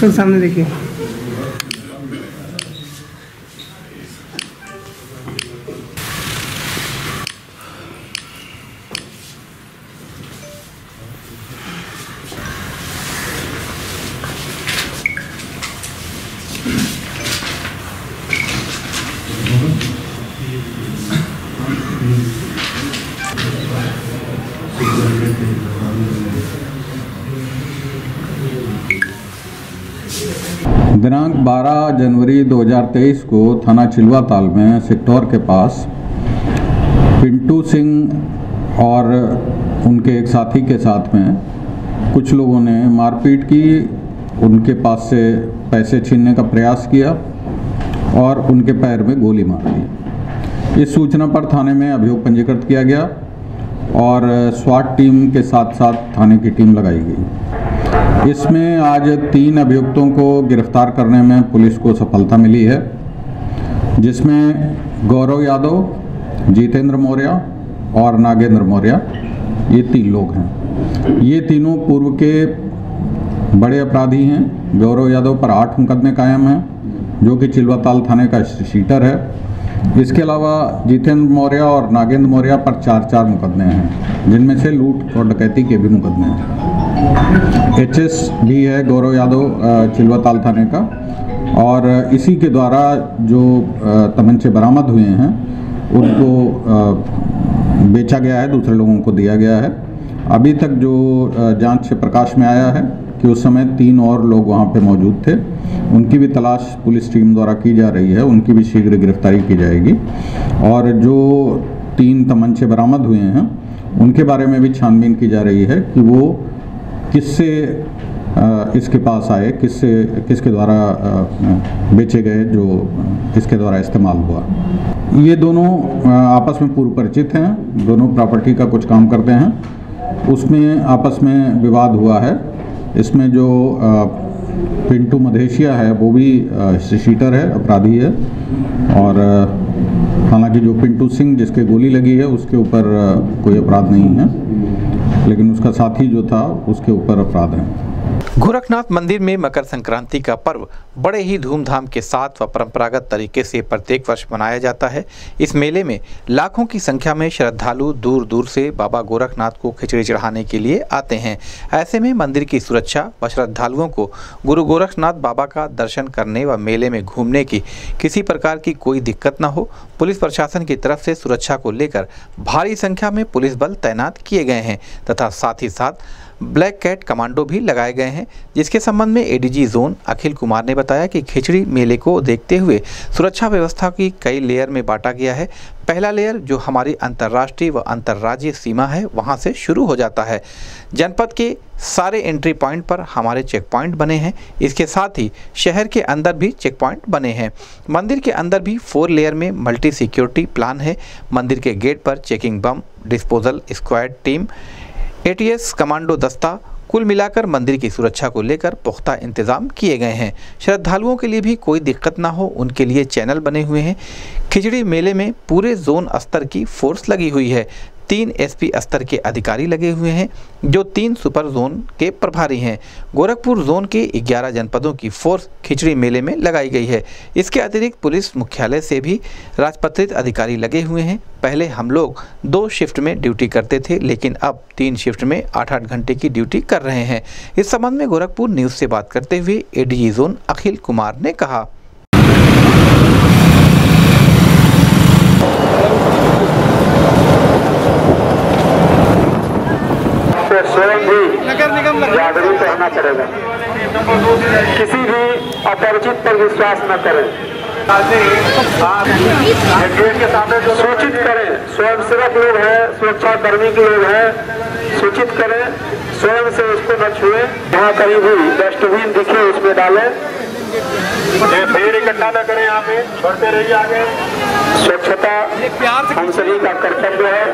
सर सामने देखिए। 12 जनवरी 2023 को थाना चिलवा ताल में सिक्टौर के पास पिंटू सिंह और उनके एक साथी के साथ में कुछ लोगों ने मारपीट की, उनके पास से पैसे छीनने का प्रयास किया और उनके पैर में गोली मार दी। इस सूचना पर थाने में अभियोग पंजीकृत किया गया और स्वाट टीम के साथ साथ थाने की टीम लगाई गई। इसमें आज तीन अभियुक्तों को गिरफ़्तार करने में पुलिस को सफलता मिली है, जिसमें गौरव यादव, जितेंद्र मौर्य और नागेंद्र मौर्य। ये तीन लोग हैं। ये तीनों पूर्व के बड़े अपराधी हैं। गौरव यादव पर आठ मुकदमे कायम हैं, जो कि चिलवाताल थाने का शीटर है। इसके अलावा जितेंद्र मौर्य और नागेंद्र मौर्य पर चार चार मुकदमे हैं, जिनमें से लूट और डकैती के भी मुकदमे हैं। एच एस भी है, गौरव यादव चिलवाताल थाने का। और इसी के द्वारा जो तमंचे बरामद हुए हैं, उनको बेचा गया है, दूसरे लोगों को दिया गया है। अभी तक जो जाँच से प्रकाश में आया है कि उस समय तीन और लोग वहाँ पे मौजूद थे। उनकी भी तलाश पुलिस टीम द्वारा की जा रही है, उनकी भी शीघ्र गिरफ्तारी की जाएगी। और जो तीन तमंचे बरामद हुए हैं, उनके बारे में भी छानबीन की जा रही है कि वो किससे इसके पास आए, किससे, किसके द्वारा बेचे गए, जो इसके द्वारा इस्तेमाल हुआ? ये दोनों आपस में पूर्व परिचित हैं, दोनों प्रॉपर्टी का कुछ काम करते हैं। उसमें आपस में विवाद हुआ है। इसमें जो पिंटू मधेशिया है, वो भी शीटर है, अपराधी है। और हालाँकि जो पिंटू सिंह जिसके गोली लगी है, उसके ऊपर कोई अपराध नहीं है। लेकिन उसका साथी जो था उसके ऊपर अपराध है। गोरखनाथ मंदिर में मकर संक्रांति का पर्व बड़े ही धूमधाम के साथ व परंपरागत तरीके से प्रत्येक वर्ष मनाया जाता है। इस मेले में लाखों की संख्या में श्रद्धालु दूर दूर से बाबा गोरखनाथ को खिचड़ी चढ़ाने के लिए आते हैं। ऐसे में मंदिर की सुरक्षा व श्रद्धालुओं को गुरु गोरखनाथ बाबा का दर्शन करने व मेले में घूमने की किसी प्रकार की कोई दिक्कत न हो, पुलिस प्रशासन की तरफ़ से सुरक्षा को लेकर भारी संख्या में पुलिस बल तैनात किए गए हैं तथा साथ ही साथ ब्लैक कैट कमांडो भी लगाए गए हैं, जिसके संबंध में एडीजी जोन अखिल कुमार ने बताया कि खिचड़ी मेले को देखते हुए सुरक्षा व्यवस्था की कई लेयर में बांटा गया है। पहला लेयर जो हमारी अंतर्राष्ट्रीय व अंतर्राज्यीय सीमा है, वहाँ से शुरू हो जाता है। जनपद के सारे एंट्री पॉइंट पर हमारे चेक पॉइंट बने हैं। इसके साथ ही शहर के अंदर भी चेक पॉइंट बने हैं। मंदिर के अंदर भी फोर लेयर में मल्टी सिक्योरिटी प्लान है। मंदिर के गेट पर checking bomb disposal squad team ATS commando दस्ता, कुल मिलाकर मंदिर की सुरक्षा को लेकर पुख्ता इंतज़ाम किए गए हैं। श्रद्धालुओं के लिए भी कोई दिक्कत ना हो, उनके लिए चैनल बने हुए हैं। खिचड़ी मेले में पूरे जोन स्तर की फोर्स लगी हुई है। तीन एसपी स्तर के अधिकारी लगे हुए हैं, जो तीन सुपर जोन के प्रभारी हैं। गोरखपुर जोन के 11 जनपदों की फोर्स खिचड़ी मेले में लगाई गई है। इसके अतिरिक्त पुलिस मुख्यालय से भी राजपत्रित अधिकारी लगे हुए हैं। पहले हम लोग दो शिफ्ट में ड्यूटी करते थे, लेकिन अब तीन शिफ्ट में आठ आठ घंटे की ड्यूटी कर रहे हैं। इस संबंध में गोरखपुर न्यूज़ से बात करते हुए एडीजी जोन अखिल कुमार ने कहा। पड़ेगा किसी भी अपरिचित पर विश्वास न करें। सूचित करें, स्वयंसेवक लोग हैं, सुरक्षा कर्मी के लोग हैं, सूचित करें, स्वयं से उसको न छुए। यहाँ कहीं भी डस्टबिन दिखे, उसमें डालें। भीड़ इकट्ठा न करें यहाँ पे बढ़ते रहिए आगे। स्वच्छता हम सभी का कर्तव्य है।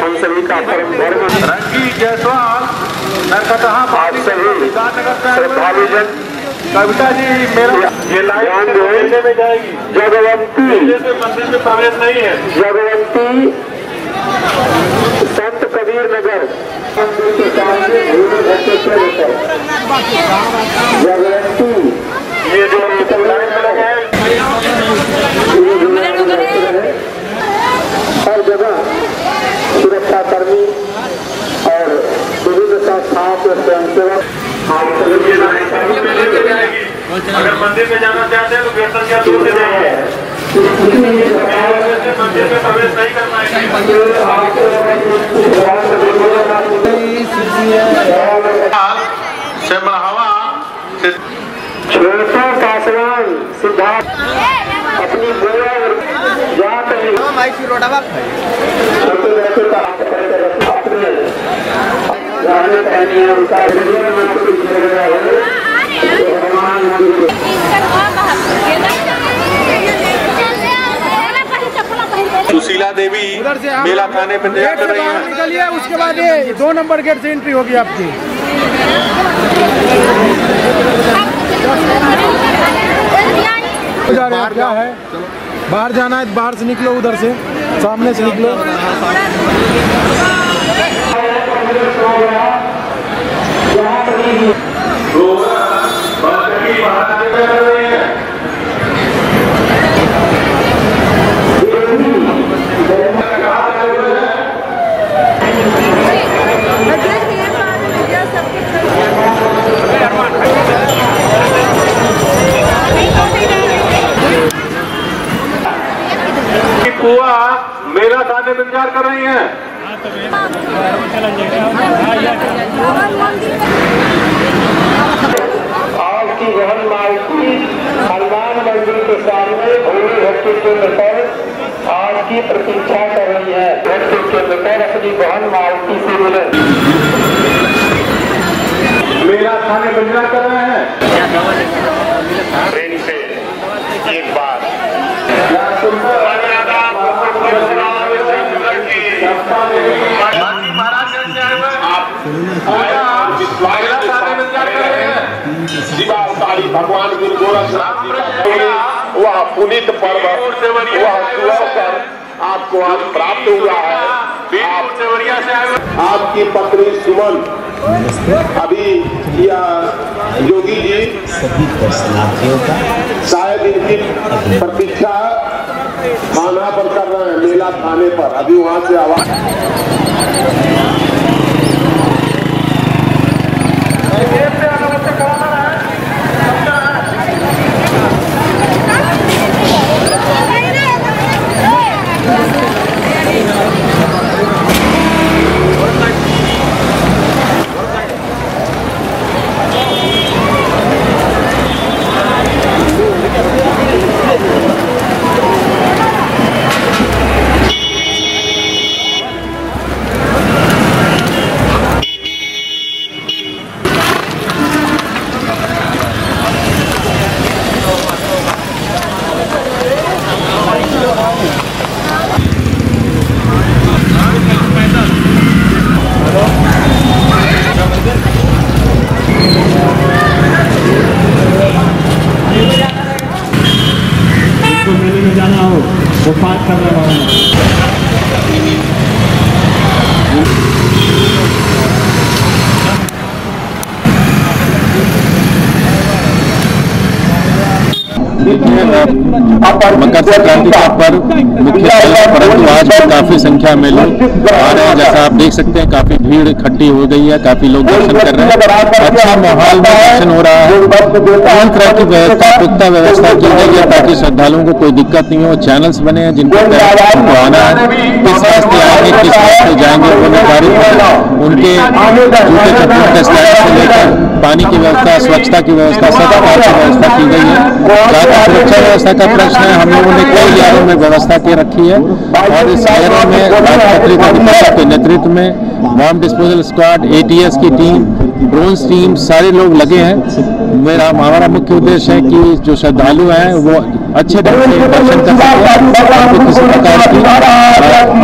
हम सभी का धर्म आप सभी श्रद्धालु जन कविता जी मेरा ये लाइन में जाएगी। जगवंती। मंदिर में प्रवेश नहीं है। जगवंती संत कबीर नगर। जगवंती। ये जो लाइन में लगे हैं। जो हैं, हर जगह सुरक्षा कर्मी और संस्थाओं के स्वयंसेवक अगर मंदिर में जाना चाहते हैं तो कीर्तन क्या दूर से जाइए मंदिर में प्रवेश नहीं कर पाएँगे से बढ़ावा से छोटा पासवान सिद्धार्थ अपनी बच्चे का अपने पहने उनका है मंदिर सुशीला देवी मेला खाने में तैयार कर रही है। निकलिए उसके बाद ये दो नंबर गेट से एंट्री होगी आपकी। जा रहे क्या है? बाहर जाना है बाहर से निकलो उधर से सामने से निकलो। कुआ मेला खाने में इंतज़ार कर रही है। आज की मालती हनुमान मंदिर के सामने भोले भक्ति केंद्र पर आज की प्रतीक्षा कर रही है। भक्ति केंद्र पर अपनी बहन मालती से मिले। मेला खाने इंतज़ार कर रहे हैं। ट्रेन से एक बार। भगवान गुरु गोरखनाथ जी वह पुनीत पर्व वह सुअवसर आपको आज प्राप्त हुआ है आप, आपकी पत्नी सुमन अभी यह योगी जी। सभी दर्शनार्थियों का शायद इनकी प्रतीक्षा खाना पर कर रहे हैं मेला थाने पर। अभी वहाँ से आवाज़ मेले में जाना हो वो पाठ कर रहा मकर संक्रांति का पर्व मुख्य परंतु आज भी काफ़ी संख्या में लोग आ रहे हैं। जैसा आप देख सकते हैं, काफ़ी भीड़ इकट्ठी हो गई है, काफ़ी लोग दर्शन कर रहे हैं। अच्छा माहौल में दर्शन हो रहा है। तमाम तरह की व्यवस्था, पुख्ता व्यवस्था की गई है, ताकि श्रद्धालुओं को कोई दिक्कत नहीं हो। चैनल्स बने हैं, जिनको उनको आना है। किस रास्ते आएँगे किस रास्ते जाएँगे उनके जूते चप्पल के स्टैंड से लेकर पानी की व्यवस्था, स्वच्छता की व्यवस्था सब प्रकार की व्यवस्था की गई है। जहाँ सुरक्षा व्यवस्था का प्रश्न है, हम लोगों ने कई लिहाजों में व्यवस्था की रखी है। और इस शहर में राजपत्रित अधिकारियों के नेतृत्व में बॉम्ब डिस्पोजल स्क्वाड एटीएस की टीम ड्रोन्स टीम सारे लोग लगे हैं। मेरा, हमारा मुख्य उद्देश्य है कि जो श्रद्धालु हैं, वो अच्छे ढंग से दर्शन कर सकें किसी प्रकार की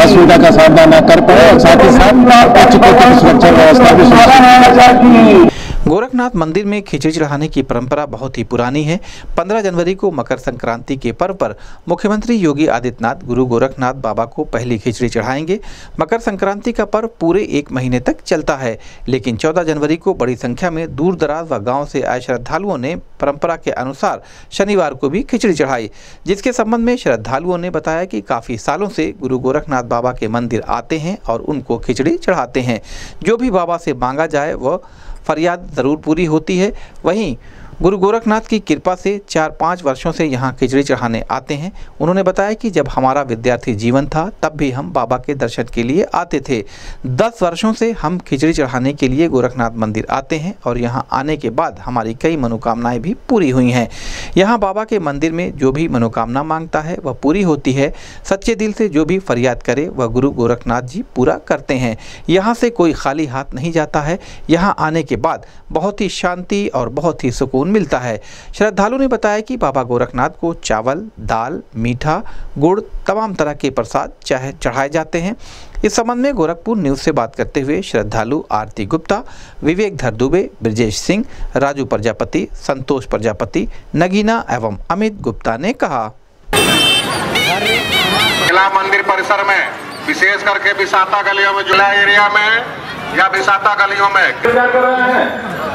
असुविधा का सामना न कर पाए। और साथ ही साथ उच्च सुरक्षा व्यवस्था भी। गोरखनाथ मंदिर में खिचड़ी चढ़ाने की परंपरा बहुत ही पुरानी है। 15 जनवरी को मकर संक्रांति के पर्व पर मुख्यमंत्री योगी आदित्यनाथ, गुरु गोरखनाथ बाबा को पहली खिचड़ी चढ़ाएँगे। मकर संक्रांति का पर्व पूरे एक महीने तक चलता है, लेकिन 14 जनवरी को बड़ी संख्या में दूर दराज व गाँव से आए श्रद्धालुओं ने परंपरा के अनुसार शनिवार को भी खिचड़ी चढ़ाई, जिसके संबंध में श्रद्धालुओं ने बताया कि काफ़ी सालों से गुरु गोरखनाथ बाबा के मंदिर आते हैं और उनको खिचड़ी चढ़ाते हैं। जो भी बाबा से मांगा जाए, वह फरियाद ज़रूर पूरी होती है। वहीं गुरु गोरखनाथ की कृपा से चार पाँच वर्षों से यहाँ खिचड़ी चढ़ाने आते हैं। उन्होंने बताया कि जब हमारा विद्यार्थी जीवन था, तब भी हम बाबा के दर्शन के लिए आते थे। दस वर्षों से हम खिचड़ी चढ़ाने के लिए गोरखनाथ मंदिर आते हैं और यहाँ आने के बाद हमारी कई मनोकामनाएँ भी पूरी हुई हैं। यहाँ बाबा के मंदिर में जो भी मनोकामना माँगता है, वह पूरी होती है। सच्चे दिल से जो भी फरियाद करे, वह गुरु गोरखनाथ जी पूरा करते हैं। यहाँ से कोई खाली हाथ नहीं जाता है। यहाँ आने के बाद बहुत ही शांति और बहुत ही सुकून मिलता है। श्रद्धालु ने बताया कि बाबा गोरखनाथ को चावल दाल मीठा गुड़ तमाम तरह के प्रसाद चाहे चढ़ाए जाते हैं। इस संबंध में गोरखपुर न्यूज़ से बात करते हुए श्रद्धालु आरती गुप्ता विवेक धर दुबे ब्रजेश सिंह राजू प्रजापति संतोष प्रजापति नगीना एवं अमित गुप्ता ने कहा। किला मंदिर परिसर में विशेष करके विसाता गलियों में जुला एरिया में या विसाता गलियों में। क्या कर रहे हैं।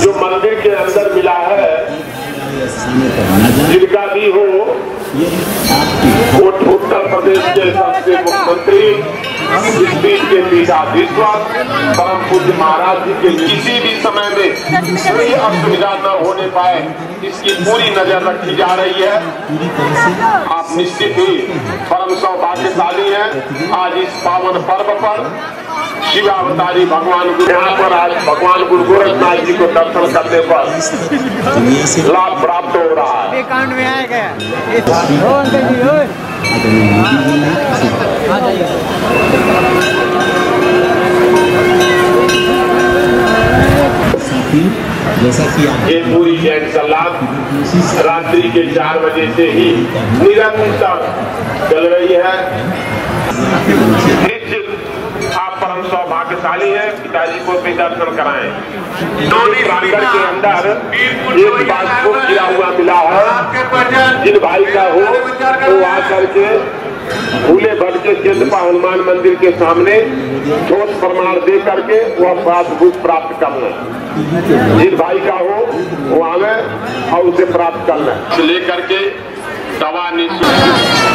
जो मंदिर के अंदर मिला है, जिनका भी हो, वो उत्तर प्रदेश के सबसे मुख्यमंत्री परम पूज्य महाराज जी के किसी भी समय में कोई असुविधा न होने पाए इसकी पूरी नज़र रखी जा रही है आप निश्चित ही परम सौभाग्यशाली हैं आज इस पावन पर्व पर शिवावतारी भगवान गुरु यहाँ पर आज भगवान गुरु गोरखनाथ जी को दर्शन करने पर लाभ प्राप्त हो रहा है में आया ये पूरी जैन सलाद रात्रि के चार बजे से ही निरंतर चल रही है। आप परम सौभाग्यशाली हैं, पिताजी को भी दर्शन कराएँ। प्रांगण के अंदर एक बात को गिरा हुआ मिला है। जिन भाई का हो, वो आकर के भट के केंद्रपा हनुमान मंदिर के सामने ठोस प्रमाण दे करके वह पासबुक प्राप्त कर लें। जिन भाई का हो वो आवे और उसे प्राप्त कर लें। लेकर के दवा निःशुल्क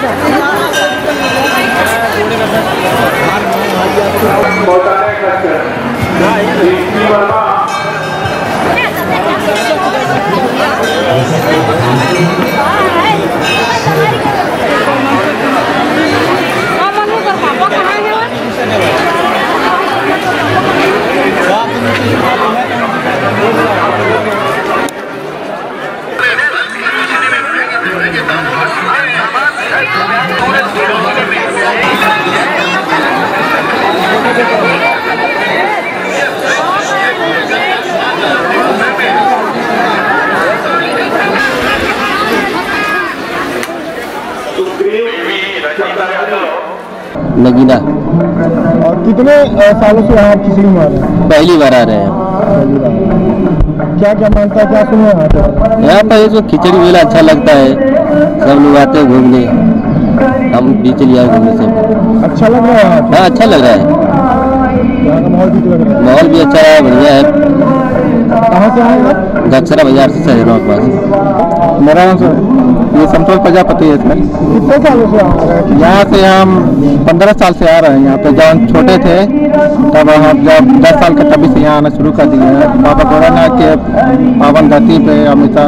ज़्यादा कितने सालों से यहाँ खिचड़ी में आ रहे हैं? पहली बार आ रहे हैं। क्या क्या मानता है क्या सुने यहाँ पर जो खिचड़ी मेला अच्छा लगता है सब लोग आते हैं घूमने। हम भी चले आए घूमने से अच्छा लग रहा है हाँ अच्छा लग रहा है। माहौल ठीक लग रहा है। माहौल भी अच्छा है बढ़िया है। कहाँ से आए आप? दक्षरा बाज़ार से शहरों के पास मेरा नाम सर। ये संतोष प्रजापति है सर कितने सालों से यहाँ आ रहे हैं? यहाँ से हम पंद्रह साल से आ रहे हैं यहाँ पे। जब हम छोटे थे तब हम जब दस साल के तभी से यहाँ आना शुरू कर दिए हैं। बाबा भोलानाथ के पावन धरती पे हमेशा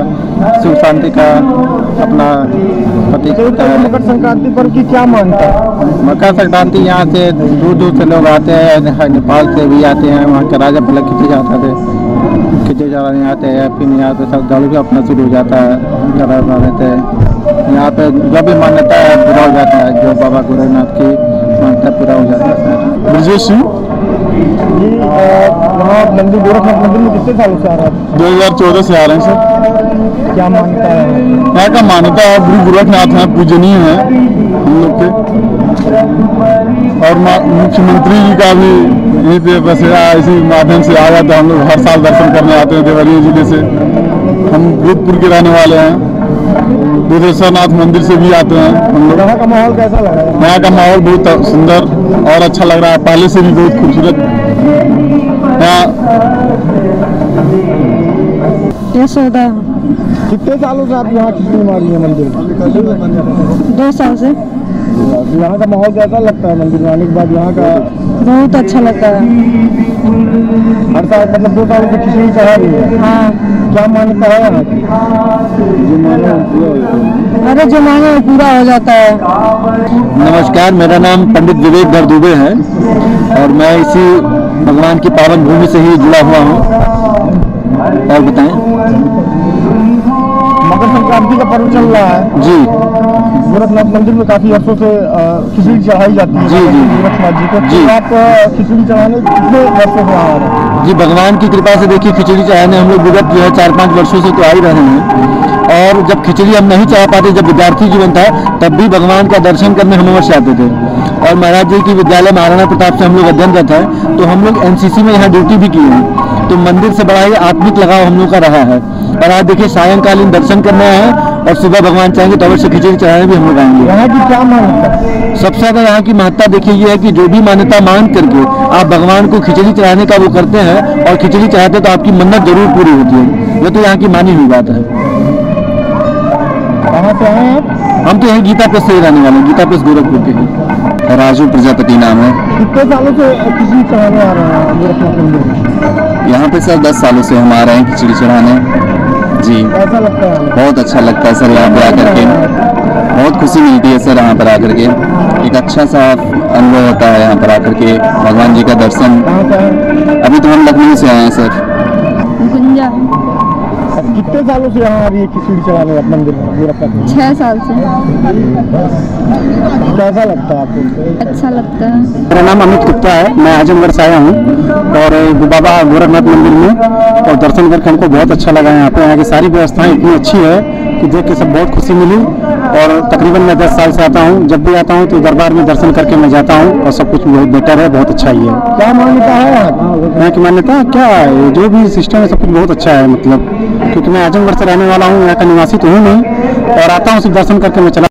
सुख शांति का अपना मकर संक्रांति पर की क्या मानता है? मकर संक्रांति यहाँ से दूर दूर से लोग आते हैं नेपाल से भी आते हैं वहाँ के राजा पहले खींचे जाते थे खींचे जाने आते हैं फिर यहाँ पे श्रद्धालु भी अपना शुरू हो जाता है रहते हैं। यहाँ पे जो भी मान्यता है पूरा हो जाता है जो बाबा गोरखनाथ की मान्यता पूरा हो जाता है। ब्रजेश सिंह? जी मंदिर गोरखनाथ मंदिर में कितने सालों से आ रहा है दो हज़ार चौदह से आ रहे हैं सर। क्या मान्यता है? यहाँ का मान्यता है? गुरु गोरखनाथ है पूजनीय है हम लोग के। और मुख्यमंत्री जी का भी यहीं पे बस इसी माध्यम से आ जाता है हम लोग हर साल दर्शन करने आते हैं देवरिया ज़िले से। हम भूतपुर के रहने वाले हैं। बुधेश्वर नाथ मंदिर से भी आते हैं हम लोग। यहाँ का माहौल कैसा लग है? यहाँ का माहौल बहुत सुंदर। और अच्छा लग रहा है। पहले से भी बहुत खूबसूरत। यशोदा कितने सालों से आप यहाँ खिचड़ी मारी है मंदिर? दो साल से। यहाँ का माहौल कैसा लगता है मंदिर में? आने के बाद यहाँ का बहुत अच्छा लगता है। हर साल मतलब दो सालों से खिचड़ी चढ़ा रही है। हाँ। क्या मान्यता है। जो मानो पूरा हो जाता है। अरे जो पूरा हो जाता है। नमस्कार मेरा नाम पंडित विवेक धर दुबे है और मैं इसी भगवान की पावन भूमि से ही जुड़ा हुआ हूँ। और बताएँ। मकर संक्रांति का पर्व चल रहा है। जी। गोरखनाथ मंदिर में काफ़ी वर्षों से खिचड़ी चढ़ाई जाती है। जी, जी। गोरखनाथ जी को जी। आप खिचड़ी चढ़ाने कितने वर्षों से आ रहे हैं? जी भगवान की कृपा से देखिए खिचड़ी चढ़ाने हम लोग विगत जो है चार पाँच वर्षों से तो आ ही रहे हैं। और जब खिचड़ी हम नहीं चढ़ा पाते जब विद्यार्थी जीवन था तब भी भगवान का दर्शन करने हम अवश्य आते थे। और महाराज जी की विद्यालय महाराणा प्रताप से हम लोग अध्ययनरत है तो हम लोग एनसीसी में यहाँ ड्यूटी भी की है। तो मंदिर से बड़ा ही आत्मिक लगाव हम लोग का रहा है। और आज देखिए सायंकालीन दर्शन करने आए हैं और सुबह भगवान चाहेंगे तो अवश्य खिचड़ी चढ़ाने भी हम लोग आएँगे। यहाँ की क्या मान्यता? सबसे ज़्यादा यहाँ की महत्ता देखिए ये है कि जो भी मान्यता मान करके आप भगवान को खिचड़ी चढ़ाने का वो करते हैं और खिचड़ी चढ़ाते तो आपकी मन्नत ज़रूर पूरी होती है। ये तो यहाँ की मानी हुई बात है। कहाँ से आए हम तो यहाँ गीता प्रेस से ही रहने वाले हैं। गीता प्रेस गोरखपुर के हैं। राजू प्रजापति नाम है। कितने सालों से खिचड़ी चढ़ाने आ रहे हैं? यहाँ पे सर दस सालों से हम आ रहे हैं खिचड़ी चढ़ाने। जी। लगता है बहुत अच्छा लगता है सर यहाँ पे आकर के। बहुत खुशी मिलती है सर यहाँ पर आकर के। एक अच्छा सा अनुभव होता है यहाँ पर आकर के भगवान जी का दर्शन। अभी तो हम लखनऊ से आए हैं, सर। कितने सालों से यहाँ आ रही है? खिचड़ी आप मंदिर छह साल से। कैसा लगता है आपको? अच्छा लगता है। मेरा नाम अमित गुप्ता है। मैं आजमगढ़ से आया हूँ। और बाबा गोरखनाथ मंदिर में। और दर्शन करके हमको बहुत अच्छा लगा यहाँ पे। यहाँ की सारी व्यवस्थाएँ इतनी अच्छी है कि देख के सब बहुत खुशी मिली। और तकरीबन मैं दस साल से आता हूँ। जब भी आता हूँ तो दरबार में दर्शन करके मैं जाता हूँ और सब कुछ बहुत बेटर है बहुत अच्छा ही है। क्या मान्यता है यहाँ की? यहाँ की मान्यता? क्या है? जो भी सिस्टम है सब कुछ बहुत अच्छा है मतलब। क्योंकि मैं आजमगढ़ से रहने वाला हूँ यहाँ का निवासी तो हूँ नहीं। और आता हूँ सिर्फ़ दर्शन करके मैं चला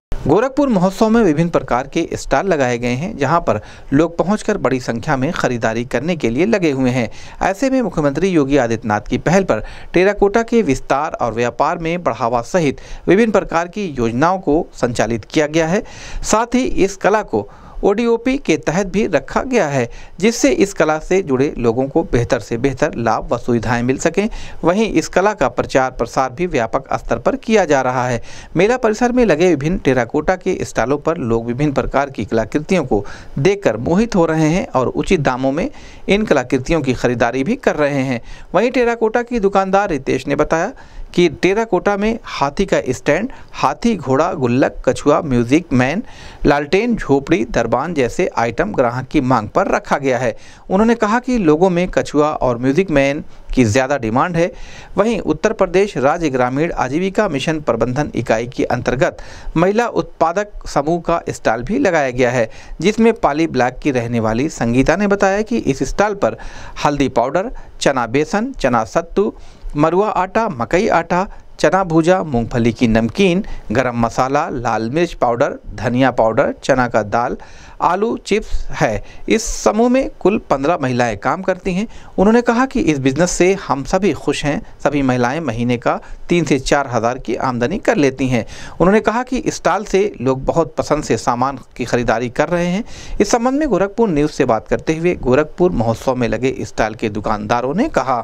गोरखपुर महोत्सव में विभिन्न प्रकार के स्टॉल लगाए गए हैं, जहाँ पर लोग पहुंचकर बड़ी संख्या में खरीदारी करने के लिए लगे हुए हैं। ऐसे में मुख्यमंत्री योगी आदित्यनाथ की पहल पर टेराकोटा के विस्तार और व्यापार में बढ़ावा सहित विभिन्न प्रकार की योजनाओं को संचालित किया गया है। साथ ही इस कला को ओडीओपी के तहत भी रखा गया है, जिससे इस कला से जुड़े लोगों को बेहतर से बेहतर लाभ व सुविधाएँ मिल सकें। वहीं इस कला का प्रचार प्रसार भी व्यापक स्तर पर किया जा रहा है। मेला परिसर में लगे विभिन्न टेराकोटा के स्टॉलों पर लोग विभिन्न प्रकार की कलाकृतियों को देखकर मोहित हो रहे हैं और उचित दामों में इन कलाकृतियों की खरीदारी भी कर रहे हैं। वहीं टेराकोटा की दुकानदार रितेश ने बताया कि टेराकोटा में हाथी का स्टैंड, हाथी, घोड़ा, गुल्लक, कछुआ, म्यूज़िक मैन, लालटेन, झोपड़ी, दरबान जैसे आइटम ग्राहक की मांग पर रखा गया है। उन्होंने कहा कि लोगों में कछुआ और म्यूज़िक मैन की ज़्यादा डिमांड है। वहीं उत्तर प्रदेश राज्य ग्रामीण आजीविका मिशन प्रबंधन इकाई के अंतर्गत महिला उत्पादक समूह का स्टॉल भी लगाया गया है, जिसमें पाली ब्लॉक की रहने वाली संगीता ने बताया कि इस स्टॉल पर हल्दी पाउडर, चना बेसन, चना सत्तू मरुआ आटा, मकई आटा, चना भूजा, मूंगफली की नमकीन, गरम मसाला, लाल मिर्च पाउडर, धनिया पाउडर, चना का दाल, आलू चिप्स है। इस समूह में कुल पंद्रह महिलाएँ काम करती हैं। उन्होंने कहा कि इस बिज़नेस से हम सभी खुश हैं। सभी महिलाएँ महीने का तीन से चार हज़ार की आमदनी कर लेती हैं। उन्होंने कहा कि स्टॉल से लोग बहुत पसंद से सामान की खरीदारी कर रहे हैं। इस संबंध में गोरखपुर न्यूज़ से बात करते हुए गोरखपुर महोत्सव में लगे स्टॉल के दुकानदारों ने कहा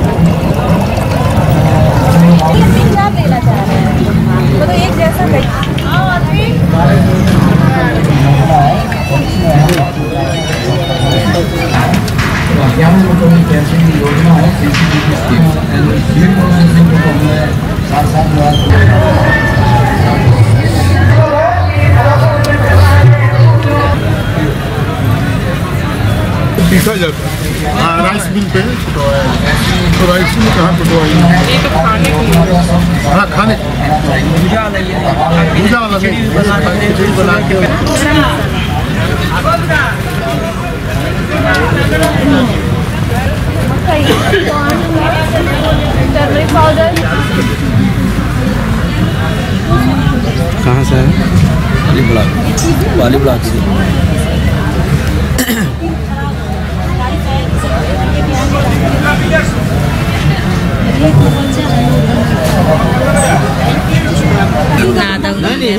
योजना है सीसीटीवी स्कीम फ़ीड प्रोसेसिंग को हमने साथ साथ पीसा जाता है हाँ राइस मिल पे तो राइस मिल कहाँ छुटवाई तो खाने की हाँ खाने। भूजा वाला वाला खिचड़ी बना के कहाँ से है पाली ब्लॉक पाली ब्लॉक से।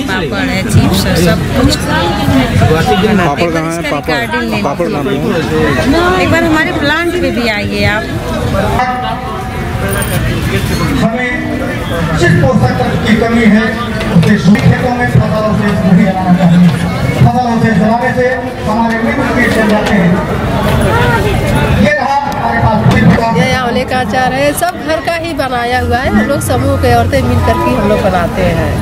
पापड़ है चिप्स सब कुछ पापड़ है एक बार हमारे प्लांट पे भी आइए आप हमें पोषक तत्व की कमी है सूखे खेतों में फ़सलों से नहीं जलाना चाहिए फ़सलों से जलाने से हमारे मित्र कीट चल जाते हैं रहा हमारे पास फिर बता ये आंवले का अचार है, सब घर का ही बनाया हुआ है। हम लोग समूह के औरतें मिल करके हम लोग बनाते हैं।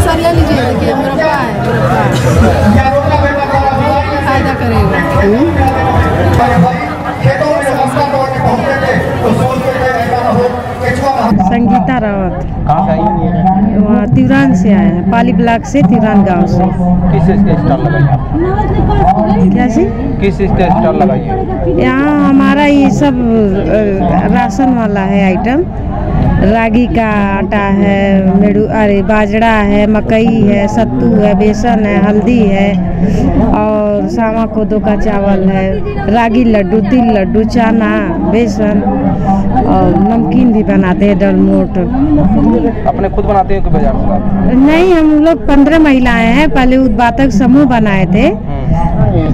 सरिया ले लीजिए देखिए, मुरब्बा है, मुरब्बा। फ़ायदा करेगा। संगीता रावत। कहाँ से आई हैं वहाँ तिवरान से आए हैं पाली ब्लॉक से तिवरान गाँव से। किस स्टॉल क्या सी किस स्टॉल लगाई है? यहाँ हमारा ये सब राशन वाला है आइटम। रागी का आटा है मेड़ू अरे बाजरा है मकई है सत्तू है बेसन है हल्दी है और सामा कोदो का चावल है रागी लड्डू तिल लड्डू चना बेसन। और नमकीन भी बनाते हैं डलमोट अपने खुद बनाते हैं बाज़ार से? नहीं हम लोग पंद्रह महिलाएँ हैं पहले उत्पादक समूह बनाए थे।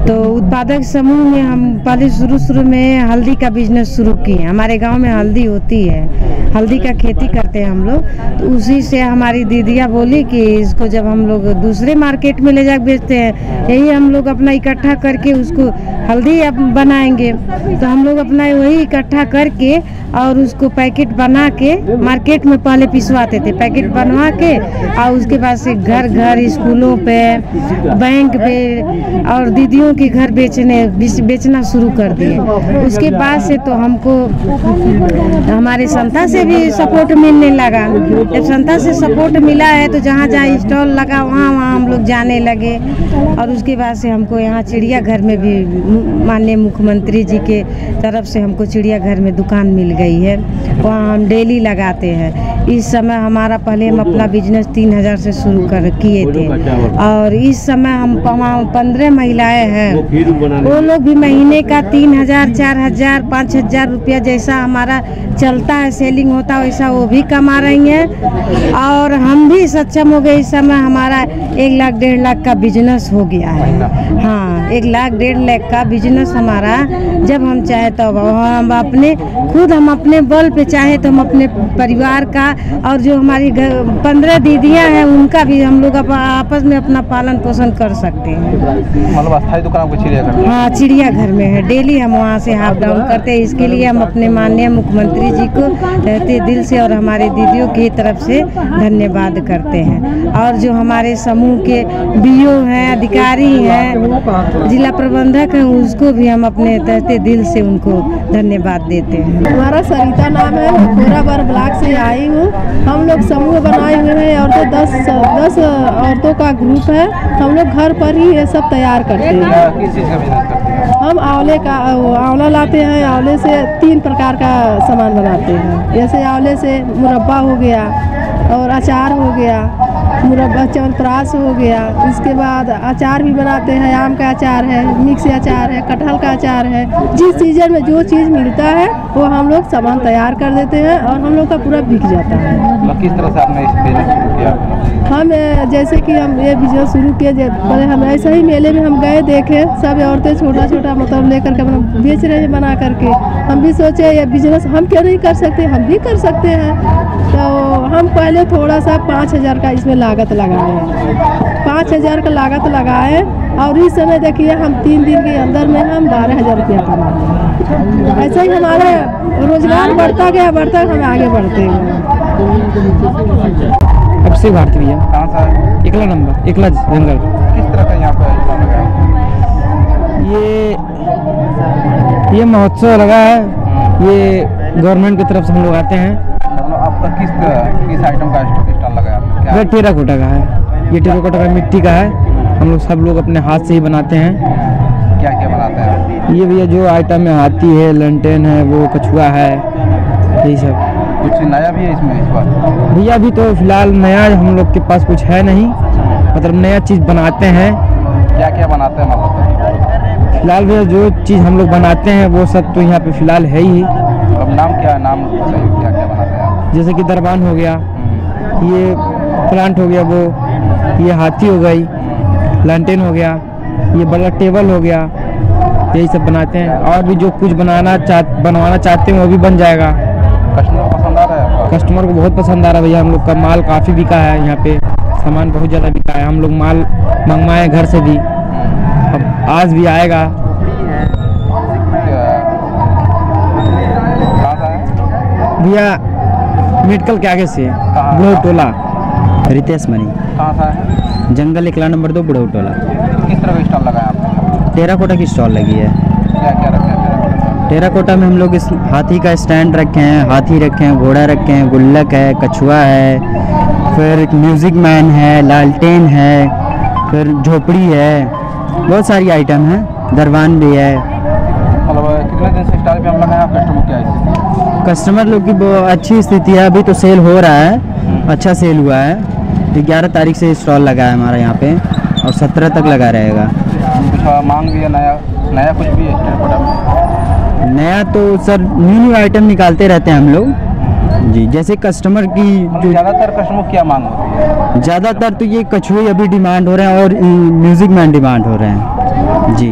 तो उत्पादक समूह में हम पहले शुरू शुरू में हल्दी का बिज़नेस शुरू किए हमारे गाँव में हल्दी होती है। हल्दी का खेती करते हैं हम लोग। तो उसी से हमारी दीदियाँ बोली कि इसको जब हम लोग दूसरे मार्केट में ले जाकर बेचते हैं, यही हम लोग अपना इकट्ठा करके उसको हल्दी बनाएँगे। तो हम लोग अपना वही इकट्ठा करके और उसको पैकेट बना के मार्केट में पहले पिसवाते थे। पैकेट बनवा के और उसके बाद से घर घर, स्कूलों पे, बैंक पे और दीदियों के घर बेचने बेचना शुरू कर दिए। उसके बाद से तो हमको, हमारे संता से भी सपोर्ट मिलने लगा। जब संस्था से सपोर्ट मिला है तो जहाँ जहाँ स्टॉल लगा, वहाँ वहाँ हम लोग जाने लगे। और उसके बाद से हमको यहाँ चिड़ियाघर में भी माननीय मुख्यमंत्री जी के तरफ़ से हमको चिड़ियाघर में दुकान मिल गई है। वहाँ हम डेली लगाते हैं। इस समय हमारा पहले हम अपना बिज़नेस तीन हज़ार से शुरू कर किए थे। और इस समय हम पंद्रह महिलाएँ हैं। वो लोग भी महीने का तीन हज़ार, चार हज़ार, पाँच हज़ार रुपया जैसा हमारा चलता है सेलिंग होता है वैसा वो भी कमा रही हैं। और हम भी सक्षम हो गए इस समय हमारा एक लाख डेढ़ लाख का बिज़नेस हो गया है। हाँ। एक लाख डेढ़ लाख का बिज़नेस हमारा जब हम चाहे तब। हम अपने खुद हम अपने बल पे चाहे तो हम अपने परिवार का और जो हमारी पंद्रह दीदियाँ हैं उनका भी हम लोग आपस में अपना पालन पोषण कर सकते हैं। मतलब दुकान चिड़ियाघर हाँ चिड़ियाघर में है। डेली हम वहाँ से हाफ़ डाउन करते हैं। इसके लिए हम अपने माननीय मुख्यमंत्री जी को रहते दिल से और हमारे दीदियों की तरफ़ से धन्यवाद करते हैं। और जो हमारे समूह के बीओ हैं अधिकारी हैं जिला प्रबंधक हैं उसको भी हम अपने रहते दिल से उनको धन्यवाद देते हैं। हमारा सरिता नाम है मैं खोराबार ब्लॉक से आई हूँ। हम लोग समूह बनाए हुए हैं औरतें दस दस औरतों का ग्रुप है। हम लोग घर पर ही ये सब तैयार हैं। करते हैं? हम आंवले का आंवला लाते हैं आंवले से तीन प्रकार का सामान बनाते हैं। जैसे आंवले से मुरब्बा हो गया और अचार हो गया मुरब्बा च्यवनप्राश हो गया। इसके बाद अचार भी बनाते हैं आम का अचार है मिक्स अचार है कटहल का अचार है। जिस सीज़न में जो चीज़ मिलता है वो हम लोग सामान तैयार कर देते हैं और हम लोग का पूरा बिक जाता है। मतलब किस तरह से आपने इस बिज़नेस शुरू किया? हम जैसे कि हम ये बिज़नेस शुरू किए पहले हम ऐसे ही मेले में हम गए देखे सब औरतें छोटा छोटा मतलब लेकर के मतलब बेच रहे हैं बना करके। हम भी सोचे ये बिज़नेस हम क्यों नहीं कर सकते? हम भी कर सकते हैं। हम पहले थोड़ा सा पाँच हज़ार का इसमें लागत लगाए हैं। पाँच हज़ार का लागत लगाए और इस समय देखिए हम तीन दिन के अंदर में हम बारह हज़ार रुपया कमाते ऐसे ही हमारा रोज़गार बढ़ता गया बढ़ता हम आगे बढ़ते गए अब से भारती भैया। कहाँ सा है एकला नंबर एकला जंगल। किस तरह का यहाँ पे स्टॉल लगा है? ये ये महोत्सव लगा है। ये गवर्नमेंट की तरफ़ से हम लोग आते हैं। आपका किस किस आइटम का स्टॉल लगा है आपका? क्या ये टेराकोटा का है। ये टेराकोटा का मिट्टी का है। हम लोग सब लोग अपने हाथ से ही बनाते हैं। क्या क्या बनाते हैं? ये भैया जो आइटम है हाथी है लंटेन है वो कछुआ है यही सब। कुछ नया भी है इसमें इस बार? भैया अभी तो फ़िलहाल नया हम लोग के पास कुछ है नहीं। मतलब नया चीज़ बनाते हैं। क्या क्या बनाते हैं मतलब? फ़िलहाल भैया जो चीज़ हम लोग बनाते हैं वो सब तो यहाँ पे फ़िलहाल है ही। मतलब नाम क्या है? नाम क्या जैसे कि दरबान हो गया ये प्लांट हो गया वो ये हाथी हो गई लंटेन हो गया ये बड़ा टेबल हो गया यही सब बनाते हैं। और भी जो कुछ बनाना चाह बनवाना चाहते हैं वो भी बन जाएगा। कस्टमर को पसंद आ रहा है कस्टमर को बहुत पसंद आ रहा है भैया हम लोग का माल काफ़ी बिका है यहाँ पे। सामान बहुत ज़्यादा बिका है हम लोग माल मंगवाए घर से भी। अब आज भी आएगा। भैया मेडिकल के आगे से बुढ़ऊ टोला। रितेश मनी कहाँ सा है जंगल एकला नंबर दो बुढ़ऊ टोला। किस तरह का स्टॉल लगा है आपने? टेराकोटा की स्टॉल लगी है। क्या क्या रखा है? फिर टेराकोटा में हम लोग इस हाथी का स्टैंड रखे हैं हाथी रखे हैं घोड़ा रखे हैं गुल्लक है कछुआ है फिर एक म्यूज़िक मैन है लालटेन है फिर झोपड़ी है बहुत सारी आइटम है दरवान भी है मतलब कितने दिन से स्टॉल पे हम लगाए हैं कस्टमर क्या है कस्टमर लोग की अच्छी स्थिति है। अभी तो सेल हो रहा है। अच्छा सेल हुआ है। तो ग्यारह तारीख से स्टॉल लगा है हमारा यहाँ पे और सत्रह तक लगा रहेगा। कुछ मांग भी है नया नया कुछ भी है नया तो सर न्यू न्यू आइटम निकालते रहते हैं हम लोग। जी जैसे कस्टमर की जो ज़्यादातर कस्टमर क्या मांग होती है? ज़्यादातर तो ये कछुए अभी डिमांड हो रहे हैं और म्यूज़िक मैन डिमांड हो रहे हैं। जी।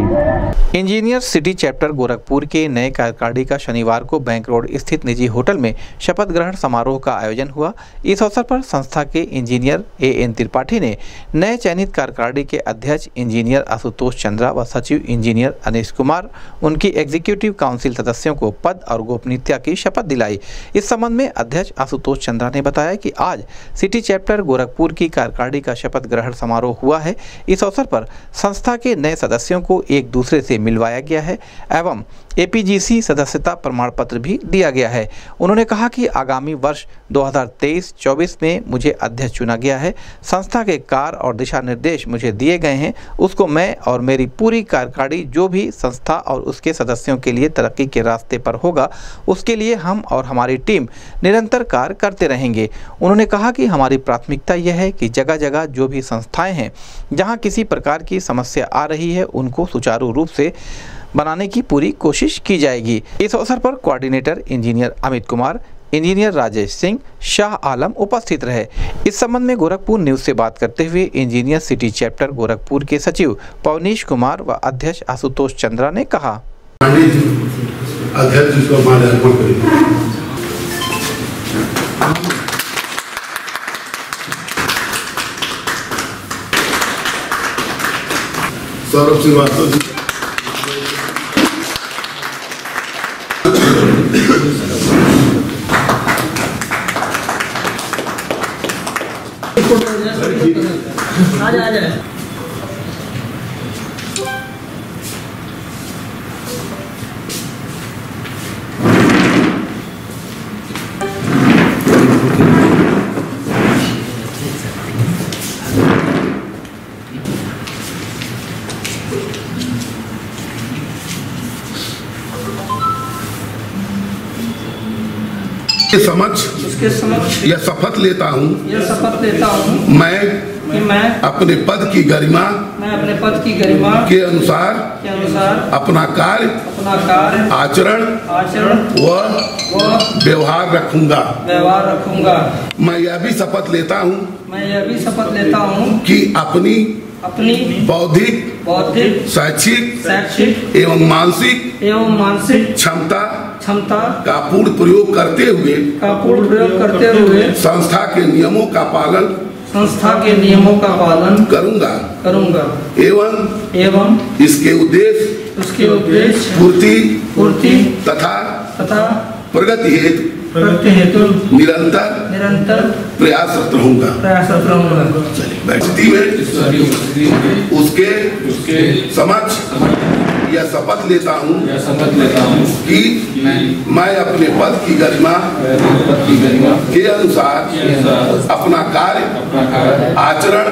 इंजीनियर सिटी चैप्टर गोरखपुर के नए कार्यकारिणी का शनिवार को बैंक रोड स्थित निजी होटल में शपथ ग्रहण समारोह का आयोजन हुआ। इस अवसर पर संस्था के इंजीनियर ए एन त्रिपाठी ने नए चयनित कार्यकारिणी के अध्यक्ष इंजीनियर आशुतोष चंद्रा व सचिव इंजीनियर अनिश कुमार, उनकी एग्जीक्यूटिव काउंसिल सदस्यों को पद और गोपनीयता की शपथ दिलाई। इस संबंध में अध्यक्ष आशुतोष चंद्रा ने बताया कि आज सिटी चैप्टर गोरखपुर की कार्यकारिणी का शपथ ग्रहण समारोह हुआ है। इस अवसर पर संस्था के नए सदस्यों को एक दूसरे से मिलवाया गया है एवं एपीजीसी सदस्यता प्रमाण पत्र भी दिया गया है। उन्होंने कहा कि आगामी वर्ष 2023-24 में मुझे अध्यक्ष चुना गया है। संस्था के कार्य और दिशा निर्देश मुझे दिए गए हैं। उसको मैं और मेरी पूरी कार्यकारी जो भी संस्था और उसके सदस्यों के लिए तरक्की के रास्ते पर होगा, उसके लिए हम और हमारी टीम निरंतर कार्य करते रहेंगे। उन्होंने कहा कि हमारी प्राथमिकता यह है कि जगह जगह जो भी संस्थाएँ हैं, जहाँ किसी प्रकार की समस्या आ रही है, उनको सुचारू रूप से बनाने की पूरी कोशिश की जाएगी। इस अवसर पर coordinator engineer Amit Kumar engineer Rajesh Singh, Shah Alam उपस्थित रहे। इस संबंध में गोरखपुर न्यूज़ से बात करते हुए इंजीनियर सिटी चैप्टर गोरखपुर के सचिव पवनीश कुमार व अध्यक्ष आशुतोष चंद्रा ने कहा। सौरभ श्रीवास्तव जी। समक्ष उसके समक्ष यह शपथ लेता हूँ। यह शपथ लेता हूँ। मैं कि मैं अपने पद की गरिमा मैं अपने पद की गरिमा के अनुसार के अनुसार अपना कार्य अपना कार्य आचरण आचरण व व व्यवहार रखूँगा। व्यवहार रखूँगा। मैं यह भी शपथ लेता हूँ मैं यह भी शपथ लेता हूँ कि अपनी अपनी बौद्धिक बौद्धिक शैक्षिक शैक्षिक एवं मानसिक एवं मानसिक क्षमता क्षमता का पूर्ण प्रयोग करते हुए का पूर्ण प्रयोग करते हुए संस्था के नियमों का पालन संस्था के नियमों का पालन करूँगा। करूँगा। एवं एवं इसके उद्देश्य उसके उद्देश्य पूर्ति पूर्ति तथा तथा प्रगति हेतु प्रगति हेतु निरंतर निरंतर प्रयासरत रहूँगा। प्रयासरत रहूँगा। में उसके उसके समक्ष यह शपथ लेता हूँ कि मैं अपने पद की गरिमा की अनुसार अपना कार्य अपना कार्य आचरण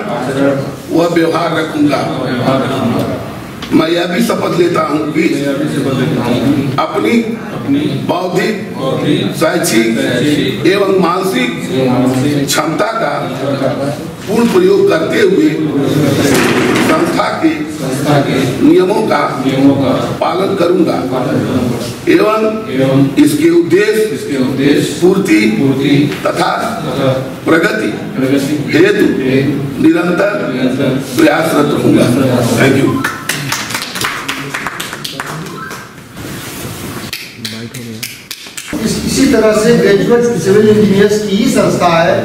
व व्यवहार रखूँगा। मैं यह भी शपथ लेता हूँ कि अपनी बौद्धिक शैक्षिक एवं मानसिक क्षमता का पूर्ण प्रयोग करते हुए संस्था के नियमों का नियमों का पालन करूँगा। एवं इसके उद्देश्य इसके उद्देश्य पूर्ति पूर्ति तथा प्रगति प्रगति हेतु निरंतर प्रयासरत रहूँगा। थैंक यू इसी तरह से ग्रेजुएट सिविल इंजीनियर्स की ही संस्था है।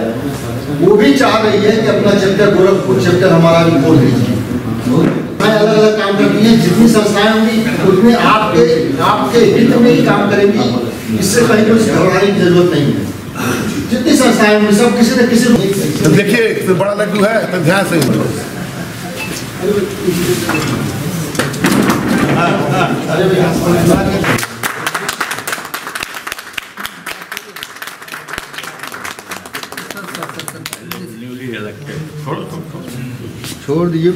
वो भी चाह रही है कि अपना चैप्टर गोरखपुर चैप्टर हमारा भी खोल दीजिए अलग अलग काम करती है जितनी संस्थाएँ होंगी उतने आपके आपके हित में ही काम करेंगी। इससे कहीं कुछ घबराने की ज़रूरत नहीं है। जितनी संस्थाएँ होंगी सब किसी न किसी देखिए बड़ा लड्डू है तो ध्यान से छोड़ दीजिए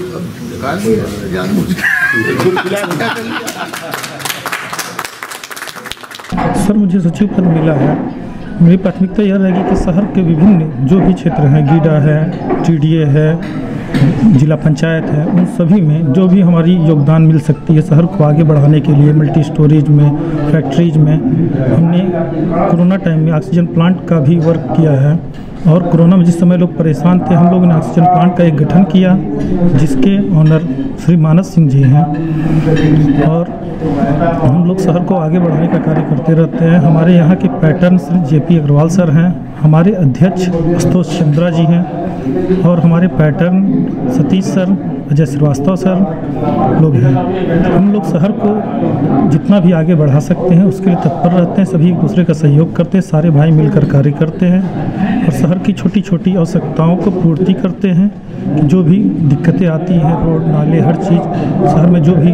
सर, मुझे सचिव पद मिला है। मेरी प्राथमिकता यह रहेगी कि शहर के विभिन्न जो भी क्षेत्र हैं, गीडा है, टीडीए है, जिला पंचायत है, उन सभी में जो भी हमारी योगदान मिल सकती है शहर को आगे बढ़ाने के लिए, मल्टी स्टोरेज में, फैक्ट्रीज में, हमने कोरोना टाइम में ऑक्सीजन प्लांट का भी वर्क किया है। और कोरोना में जिस समय लोग परेशान थे, हम लोगों ने ऑक्सीजन प्लांट का एक गठन किया, जिसके ऑनर श्री मानस सिंह जी हैं। और हम लोग शहर को आगे बढ़ाने का कार्य करते रहते हैं। हमारे यहाँ के patron Shri J P Agarwal sir हैं, हमारे अध्यक्ष आशुतोष चंद्रा जी हैं, और हमारे patron Satish sir, Ajay Srivastava sir लोग हैं। हम लोग शहर को जितना भी आगे बढ़ा सकते हैं, उसके लिए तत्पर रहते हैं, सभी एक दूसरे का सहयोग करते हैं, सारे भाई मिलकर कार्य करते हैं, और शहर की छोटी छोटी आवश्यकताओं को पूर्ति करते हैं जो भी दिक्कतें आती हैं, रोड, नाले, हर चीज़, शहर में जो भी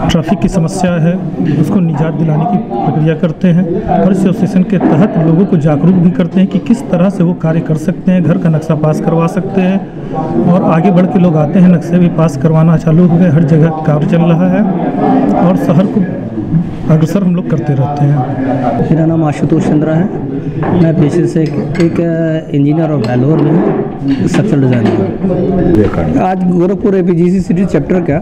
ट्रैफ़िक की समस्या है, उसको निजात दिलाने की प्रक्रिया करते हैं और इस एसोसिएशन के तहत लोगों को जागरूक भी करते हैं कि किस तरह से वो कार्य कर सकते हैं, घर का नक्शा पास करवा सकते हैं और आगे बढ़ के लोग आते हैं, नक्शे भी पास करवाना चालू हो गए, हर जगह कार्य चल रहा है और शहर को अग्रसर हम लोग करते रहते हैं। मेरा नाम आशुतोष चंद्रा है। मैं पेशे से एक, एक इंजीनियर और वैलोर में स्ट्रक्चर डिज़ाइनर आज Gorakhpur A P city chapter का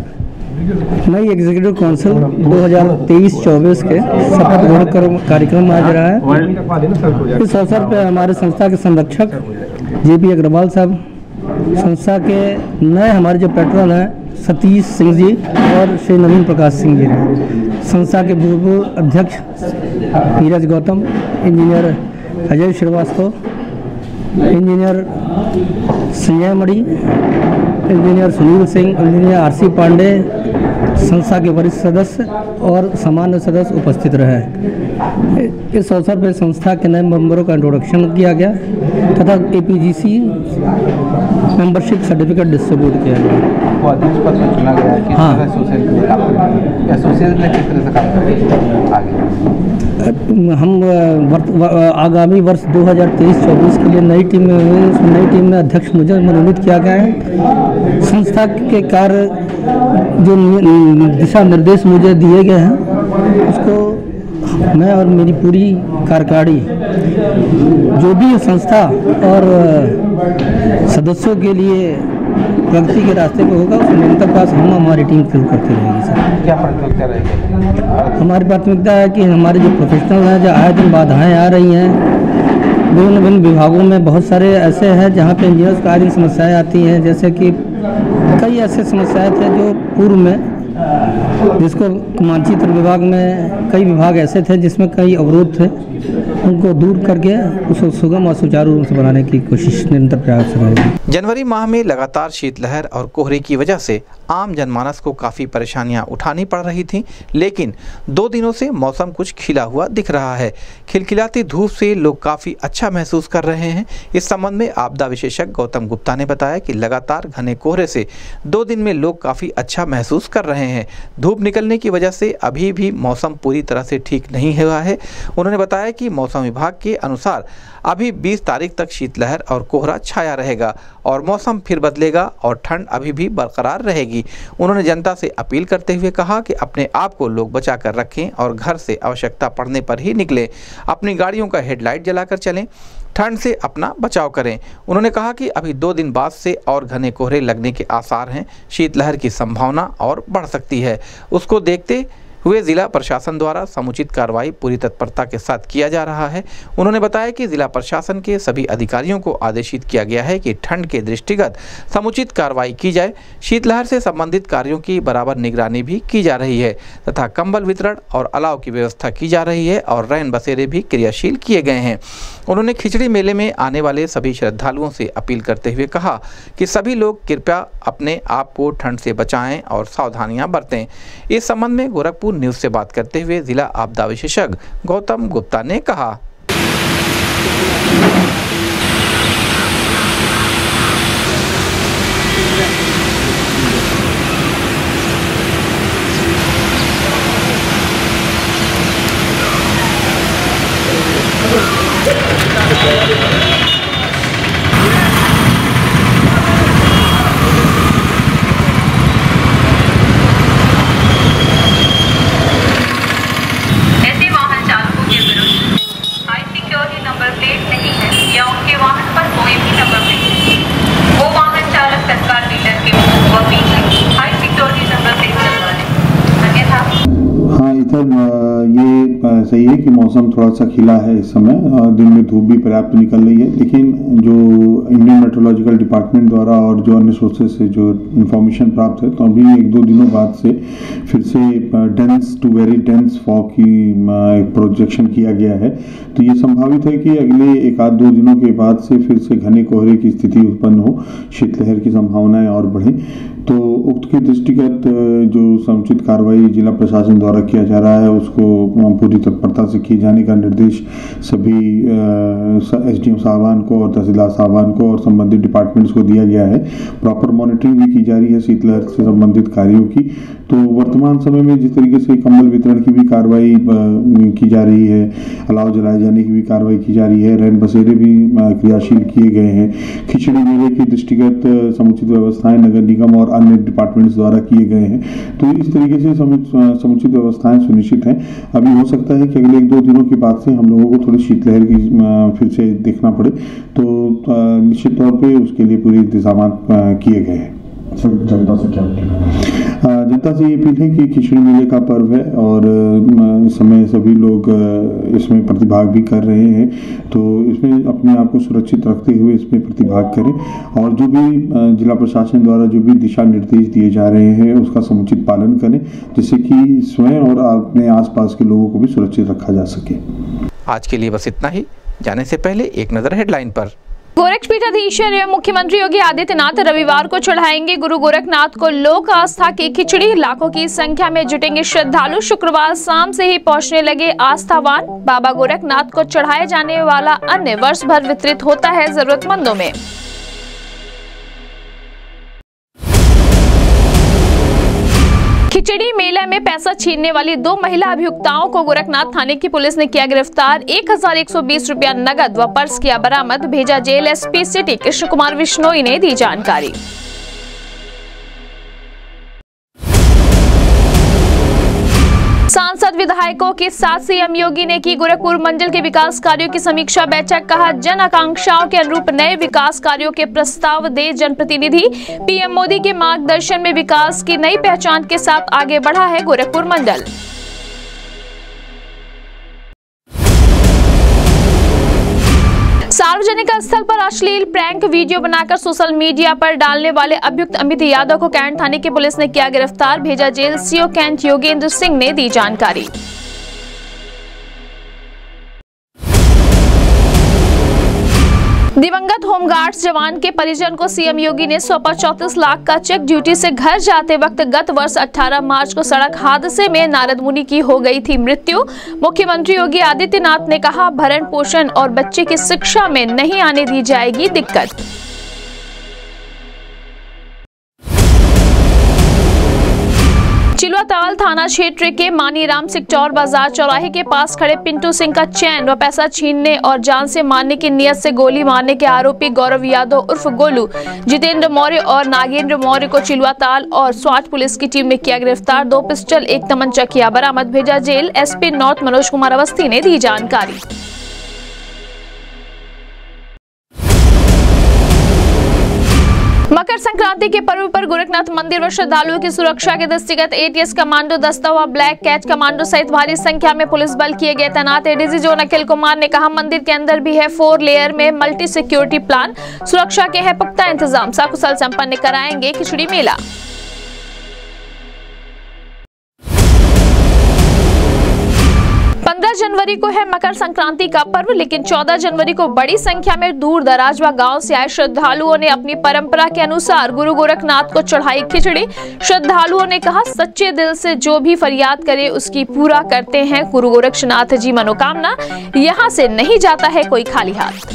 नई एग्जीक्यूटिव काउंसिल 2023-24 के कर- कार्यक्रम आज रहा है। इस अवसर पर हमारे संस्था के संरक्षक जे पी अग्रवाल साहब संस्था के नए हमारे जो पेट्रोल हैं, सतीश सिंह जी और श्री नवीन प्रकाश सिंह जी हैं। संस्था के पूर्व अध्यक्ष Neeraj Gautam, engineer Ajay Srivastava engineer Sanjay Mani engineer Sunil Singh, engineer RC Pandey, संस्था के वरिष्ठ सदस्य और सामान्य सदस्य उपस्थित रहे। इस अवसर पर संस्था के नए मेंबरों का इंट्रोडक्शन किया गया तथा एपीजीसी मेंबरशिप सर्टिफिकेट डिस्ट्रीब्यूट किया गया। को अध्यक्ष पद पर चुना गया है किस हाँ। तरह एसोसिएशन के काम करेंगे एसोसिएशन में किस तरह से काम करेंगे आगे। हम आगामी वर्ष 2023-24 के लिए नई टीम में हुए उस नई टीम में अध्यक्ष मुझे मनोनीत किया गया है। संस्था के कार्य जो दिशा निर्देश मुझे दिए गए हैं उसको मैं और मेरी पूरी कार्यकारी जो भी संस्था और सदस्यों के लिए प्रगति के रास्ते पर होगा उस निरंतर पास हम हमारी टीम फिल करती रहेगी सर। क्या प्राथमिकता रहेगी? हमारी प्राथमिकता है कि हमारे जो प्रोफेशनल हैं जो आए दिन बाधाएँ आ रही हैं विभिन्न विभिन्न विभागों में बहुत सारे ऐसे हैं जहाँ पे इंजीनियर्स को आदि समस्याएँ आती हैं जैसे कि कई ऐसे समस्याएँ थे जो पूर्व में जिसको मानचित्र विभाग में कई विभाग ऐसे थे जिसमें कई अवरोध थे। उनको दूर करके उसको सुगम और सुचारू रूप से बनाने की कोशिश, निरंतर प्रयास रहेगी जनवरी माह में लगातार शीतलहर और कोहरे की वजह से आम जनमानस को काफ़ी परेशानियाँ उठानी पड़ रही थीं, लेकिन दो दिनों से मौसम कुछ खिला हुआ दिख रहा है। खिलखिलाती धूप से लोग काफ़ी अच्छा महसूस कर रहे हैं। इस संबंध में आपदा विशेषज्ञ गौतम गुप्ता ने बताया कि लगातार घने कोहरे से दो दिन में लोग काफ़ी अच्छा महसूस कर रहे हैं। धूप निकलने की वजह से अभी भी मौसम पूरी तरह से ठीक नहीं हुआ है। उन्होंने बताया कि मौसम विभाग के अनुसार अभी 20 तारीख तक शीतलहर और कोहरा छाया रहेगा और मौसम फिर बदलेगा और ठंड अभी भी बरकरार रहेगी। उन्होंने जनता से अपील करते हुए कहा कि अपने आप को लोग बचा कर रखें और घर से आवश्यकता पड़ने पर ही निकलें। अपनी गाड़ियों का हेडलाइट जलाकर चलें। ठंड से अपना बचाव करें। उन्होंने कहा कि अभी दो दिन बाद से और घने कोहरे लगने के आसार हैं। शीतलहर की संभावना और बढ़ सकती है। उसको देखते हुए जिला प्रशासन द्वारा समुचित कार्रवाई पूरी तत्परता के साथ किया जा रहा है। उन्होंने बताया कि जिला प्रशासन के सभी अधिकारियों को आदेशित किया गया है कि ठंड के दृष्टिगत समुचित कार्रवाई की जाए। शीतलहर से संबंधित कार्यों की बराबर निगरानी भी की जा रही है तथा कंबल वितरण और अलाव की व्यवस्था की जा रही है और रैन बसेरे भी क्रियाशील किए गए हैं। उन्होंने खिचड़ी मेले में आने वाले सभी श्रद्धालुओं से अपील करते हुए कहा कि सभी लोग कृपया अपने आप को ठंड से बचाएँ और सावधानियाँ बरतें। इस संबंध में गोरखपुर न्यूज़ से बात करते हुए जिला आपदा विशेषज्ञ गौतम गुप्ता ने कहा ऐसे वाहन चालकों के विरुद्ध हाई सिक्योरिटी नंबर प्लेट नहीं है या उनके वाहन पर कोई भी नंबर प्लेट नहीं है। वो वाहन चालक तत्काल डीलर के मुँह व पीछे हाई सिक्योरिटी नंबर प्लेट लगवा लें अन्यथा हाँ इधर अ, ये अ, सही है कि मौसम थोड़ा सा खिला है इस समय दिन में धूप भी पर्याप्त निकल रही है, लेकिन जो इंडियन मेट्रोलॉजिकल डिपार्टमेंट द्वारा और जो अन्य सोर्सेज से जो इन्फॉर्मेशन प्राप्त है तो अभी एक दो दिनों बाद से फिर से dense to very dense fog की प्रोजेक्शन किया गया है। तो ये संभावित है कि अगले एक आध दो दिनों के बाद से फिर से घने कोहरे की स्थिति उत्पन्न हो, शीतलहर की संभावनाएँ और बढ़े। तो उक्त के दृष्टिगत जो समुचित कार्रवाई जिला प्रशासन द्वारा किया जा रहा है, उसको पूरी तत्परता से किए जाने का निर्देश सभी एस डी साहबान को और तहसीलदार साहबान को और संबंधित डिपार्टमेंट्स को दिया गया है। प्रॉपर मॉनिटरिंग भी की जा रही है शीतलहर से संबंधित कार्यों की। तो वर्तमान समय में जिस तरीके से कंबल वितरण की भी कार्रवाई की जा रही है, अलाव जलाए जाने की भी कार्रवाई की जा रही है, रैन बसेरे भी क्रियाशील किए गए हैं। खिचड़ी मेले की दृष्टिगत समुचित व्यवस्थाएँ नगर निगम और अन्य डिपार्टमेंट्स द्वारा किए गए हैं। तो इस तरीके से समुचित व्यवस्थाएँ सुनिश्चित हैं। अभी हो सकता है कि अगले एक दो दिनों के बाद से हम लोगों को थोड़ी शीतलहर की फिर से देखना पड़े। तो निश्चित तौर पर उसके लिए पूरे इंतज़ाम किए गए हैं। जनता से क्या जनता से ये अपील है कि खिचड़ी मेले का पर्व है और इस समय सभी लोग इसमें प्रतिभाग भी कर रहे हैं। तो इसमें अपने आप को सुरक्षित रखते हुए इसमें प्रतिभाग करें और जो भी जिला प्रशासन द्वारा जो भी दिशा निर्देश दिए जा रहे हैं उसका समुचित पालन करें जिससे कि स्वयं और अपने आसपास के लोगों को भी सुरक्षित रखा जा सके। आज के लिए बस इतना ही। जाने से पहले एक नज़र हेडलाइन पर। गोरखपीठाधीश्वर एवं मुख्यमंत्री योगी आदित्यनाथ रविवार को चढ़ाएँगे गुरु गोरखनाथ को लोक आस्था की खिचड़ी। लाखों की संख्या में जुटेंगे श्रद्धालु। शुक्रवार शाम से ही पहुँचने लगे आस्थावान। बाबा गोरखनाथ को चढ़ाए जाने वाला अन्य वर्ष भर वितरित होता है जरूरतमंदों में। खिचड़ी मेला में पैसा छीनने वाली दो महिला अभियुक्ताओं को गोरखनाथ थाने की पुलिस ने किया गिरफ़्तार। 1120 रुपया नगद व पर्स किया बरामद भेजा jail SP city. Krishna Kumar Vishnoi ने दी जानकारी। सांसद विधायकों के साथ सीएम योगी ने की गोरखपुर मंडल के विकास कार्यों की समीक्षा बैठक, कहा जन आकांक्षाओं के अनुरूप नए विकास कार्यों के प्रस्ताव दे जनप्रतिनिधि। पीएम मोदी के मार्गदर्शन में विकास की नई पहचान के साथ आगे बढ़ा है गोरखपुर मंडल। सार्वजनिक स्थल पर अश्लील प्रैंक वीडियो बनाकर सोशल मीडिया पर डालने वाले अभियुक्त अमित यादव को कैंट थाने की पुलिस ने किया गिरफ़्तार, भेजा jail CO cantt Yogendra Singh ने दी जानकारी। दिवंगत होमगार्ड्स जवान के परिजन को सीएम योगी ने सौंपा चौतीस लाख का चेक। ड्यूटी से घर जाते वक्त गत वर्ष 18 मार्च को सड़क हादसे में नारद मुनि की हो गई थी मृत्यु। मुख्यमंत्री योगी आदित्यनाथ ने कहा, भरण पोषण और बच्चे की शिक्षा में नहीं आने दी जाएगी दिक्कत। चिलुआताल थाना क्षेत्र के मानीराम सिकचौर बाज़ार चौराहे के पास खड़े पिंटू सिंह का चैन व पैसा छीनने और जान से मारने की नियत से गोली मारने के आरोपी गौरव यादव उर्फ़ गोलू, जितेंद्र मौर्य और नागेंद्र मौर्य को चिलुआताल और स्वाट पुलिस की टीम ने किया गिरफ़्तार। दो पिस्टल, एक तमंचा किया बरामद भेजा jail. SP north Manoj Kumar Awasthi ने दी जानकारी। मकर संक्रांति के पर्व पर गोरखनाथ मंदिर व श्रद्धालुओं की सुरक्षा के दृष्टिगत एटीएस कमांडो दस्ता व ब्लैक कैच कमांडो सहित भारी संख्या में पुलिस बल किए गए तैनात एडीजी जोन अखिल कुमार ने कहा, मंदिर के अंदर भी है फोर लेयर में मल्टी सिक्योरिटी प्लान। सुरक्षा के है पुख्ता इंतज़ाम। सकुशल संपन्न कराएँगे खिचड़ी मेला। जनवरी को है मकर संक्रांति का पर्व, लेकिन 14 जनवरी को बड़ी संख्या में दूर दराज व गाँव से आए श्रद्धालुओं ने अपनी परंपरा के अनुसार गुरु गोरखनाथ को चढ़ाई खिचड़ी। श्रद्धालुओं ने कहा, सच्चे दिल से जो भी फरियाद करे, उसकी पूरा करते हैं गुरु गोरखनाथ जी। मनोकामना, यहाँ से नहीं जाता है कोई खाली हाथ।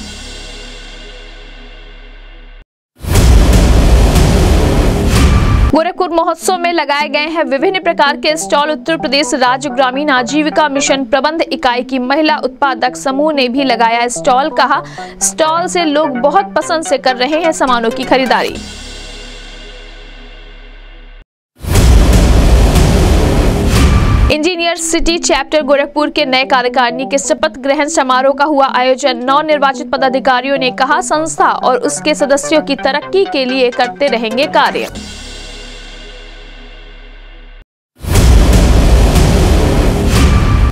गोरखपुर महोत्सव में लगाए गए हैं विभिन्न प्रकार के स्टॉल। उत्तर प्रदेश राज्य ग्रामीण आजीविका मिशन प्रबंध इकाई की महिला उत्पादक समूह ने भी लगाया स्टॉल, कहा, स्टॉल से लोग बहुत पसंद से कर रहे हैं सामानों की खरीदारी। इंजीनियर सिटी चैप्टर गोरखपुर के नए कार्यकारिणी के शपथ ग्रहण समारोह का हुआ आयोजन। नौ निर्वाचित पदाधिकारियों ने कहा, संस्था और उसके सदस्यों की तरक्की के लिए करते रहेंगे कार्य।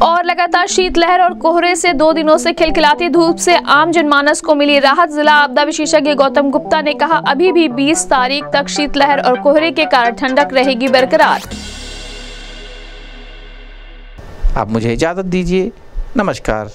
और लगातार शीतलहर और कोहरे से दो दिनों से खिलखिलाती धूप से आम जनमानस को मिली राहत। जिला आपदा विशेषज्ञ गौतम गुप्ता ने कहा, अभी भी 20 तारीख तक शीतलहर और कोहरे के कारण ठंडक रहेगी बरकरार। आप मुझे इजाज़त दीजिए। नमस्कार।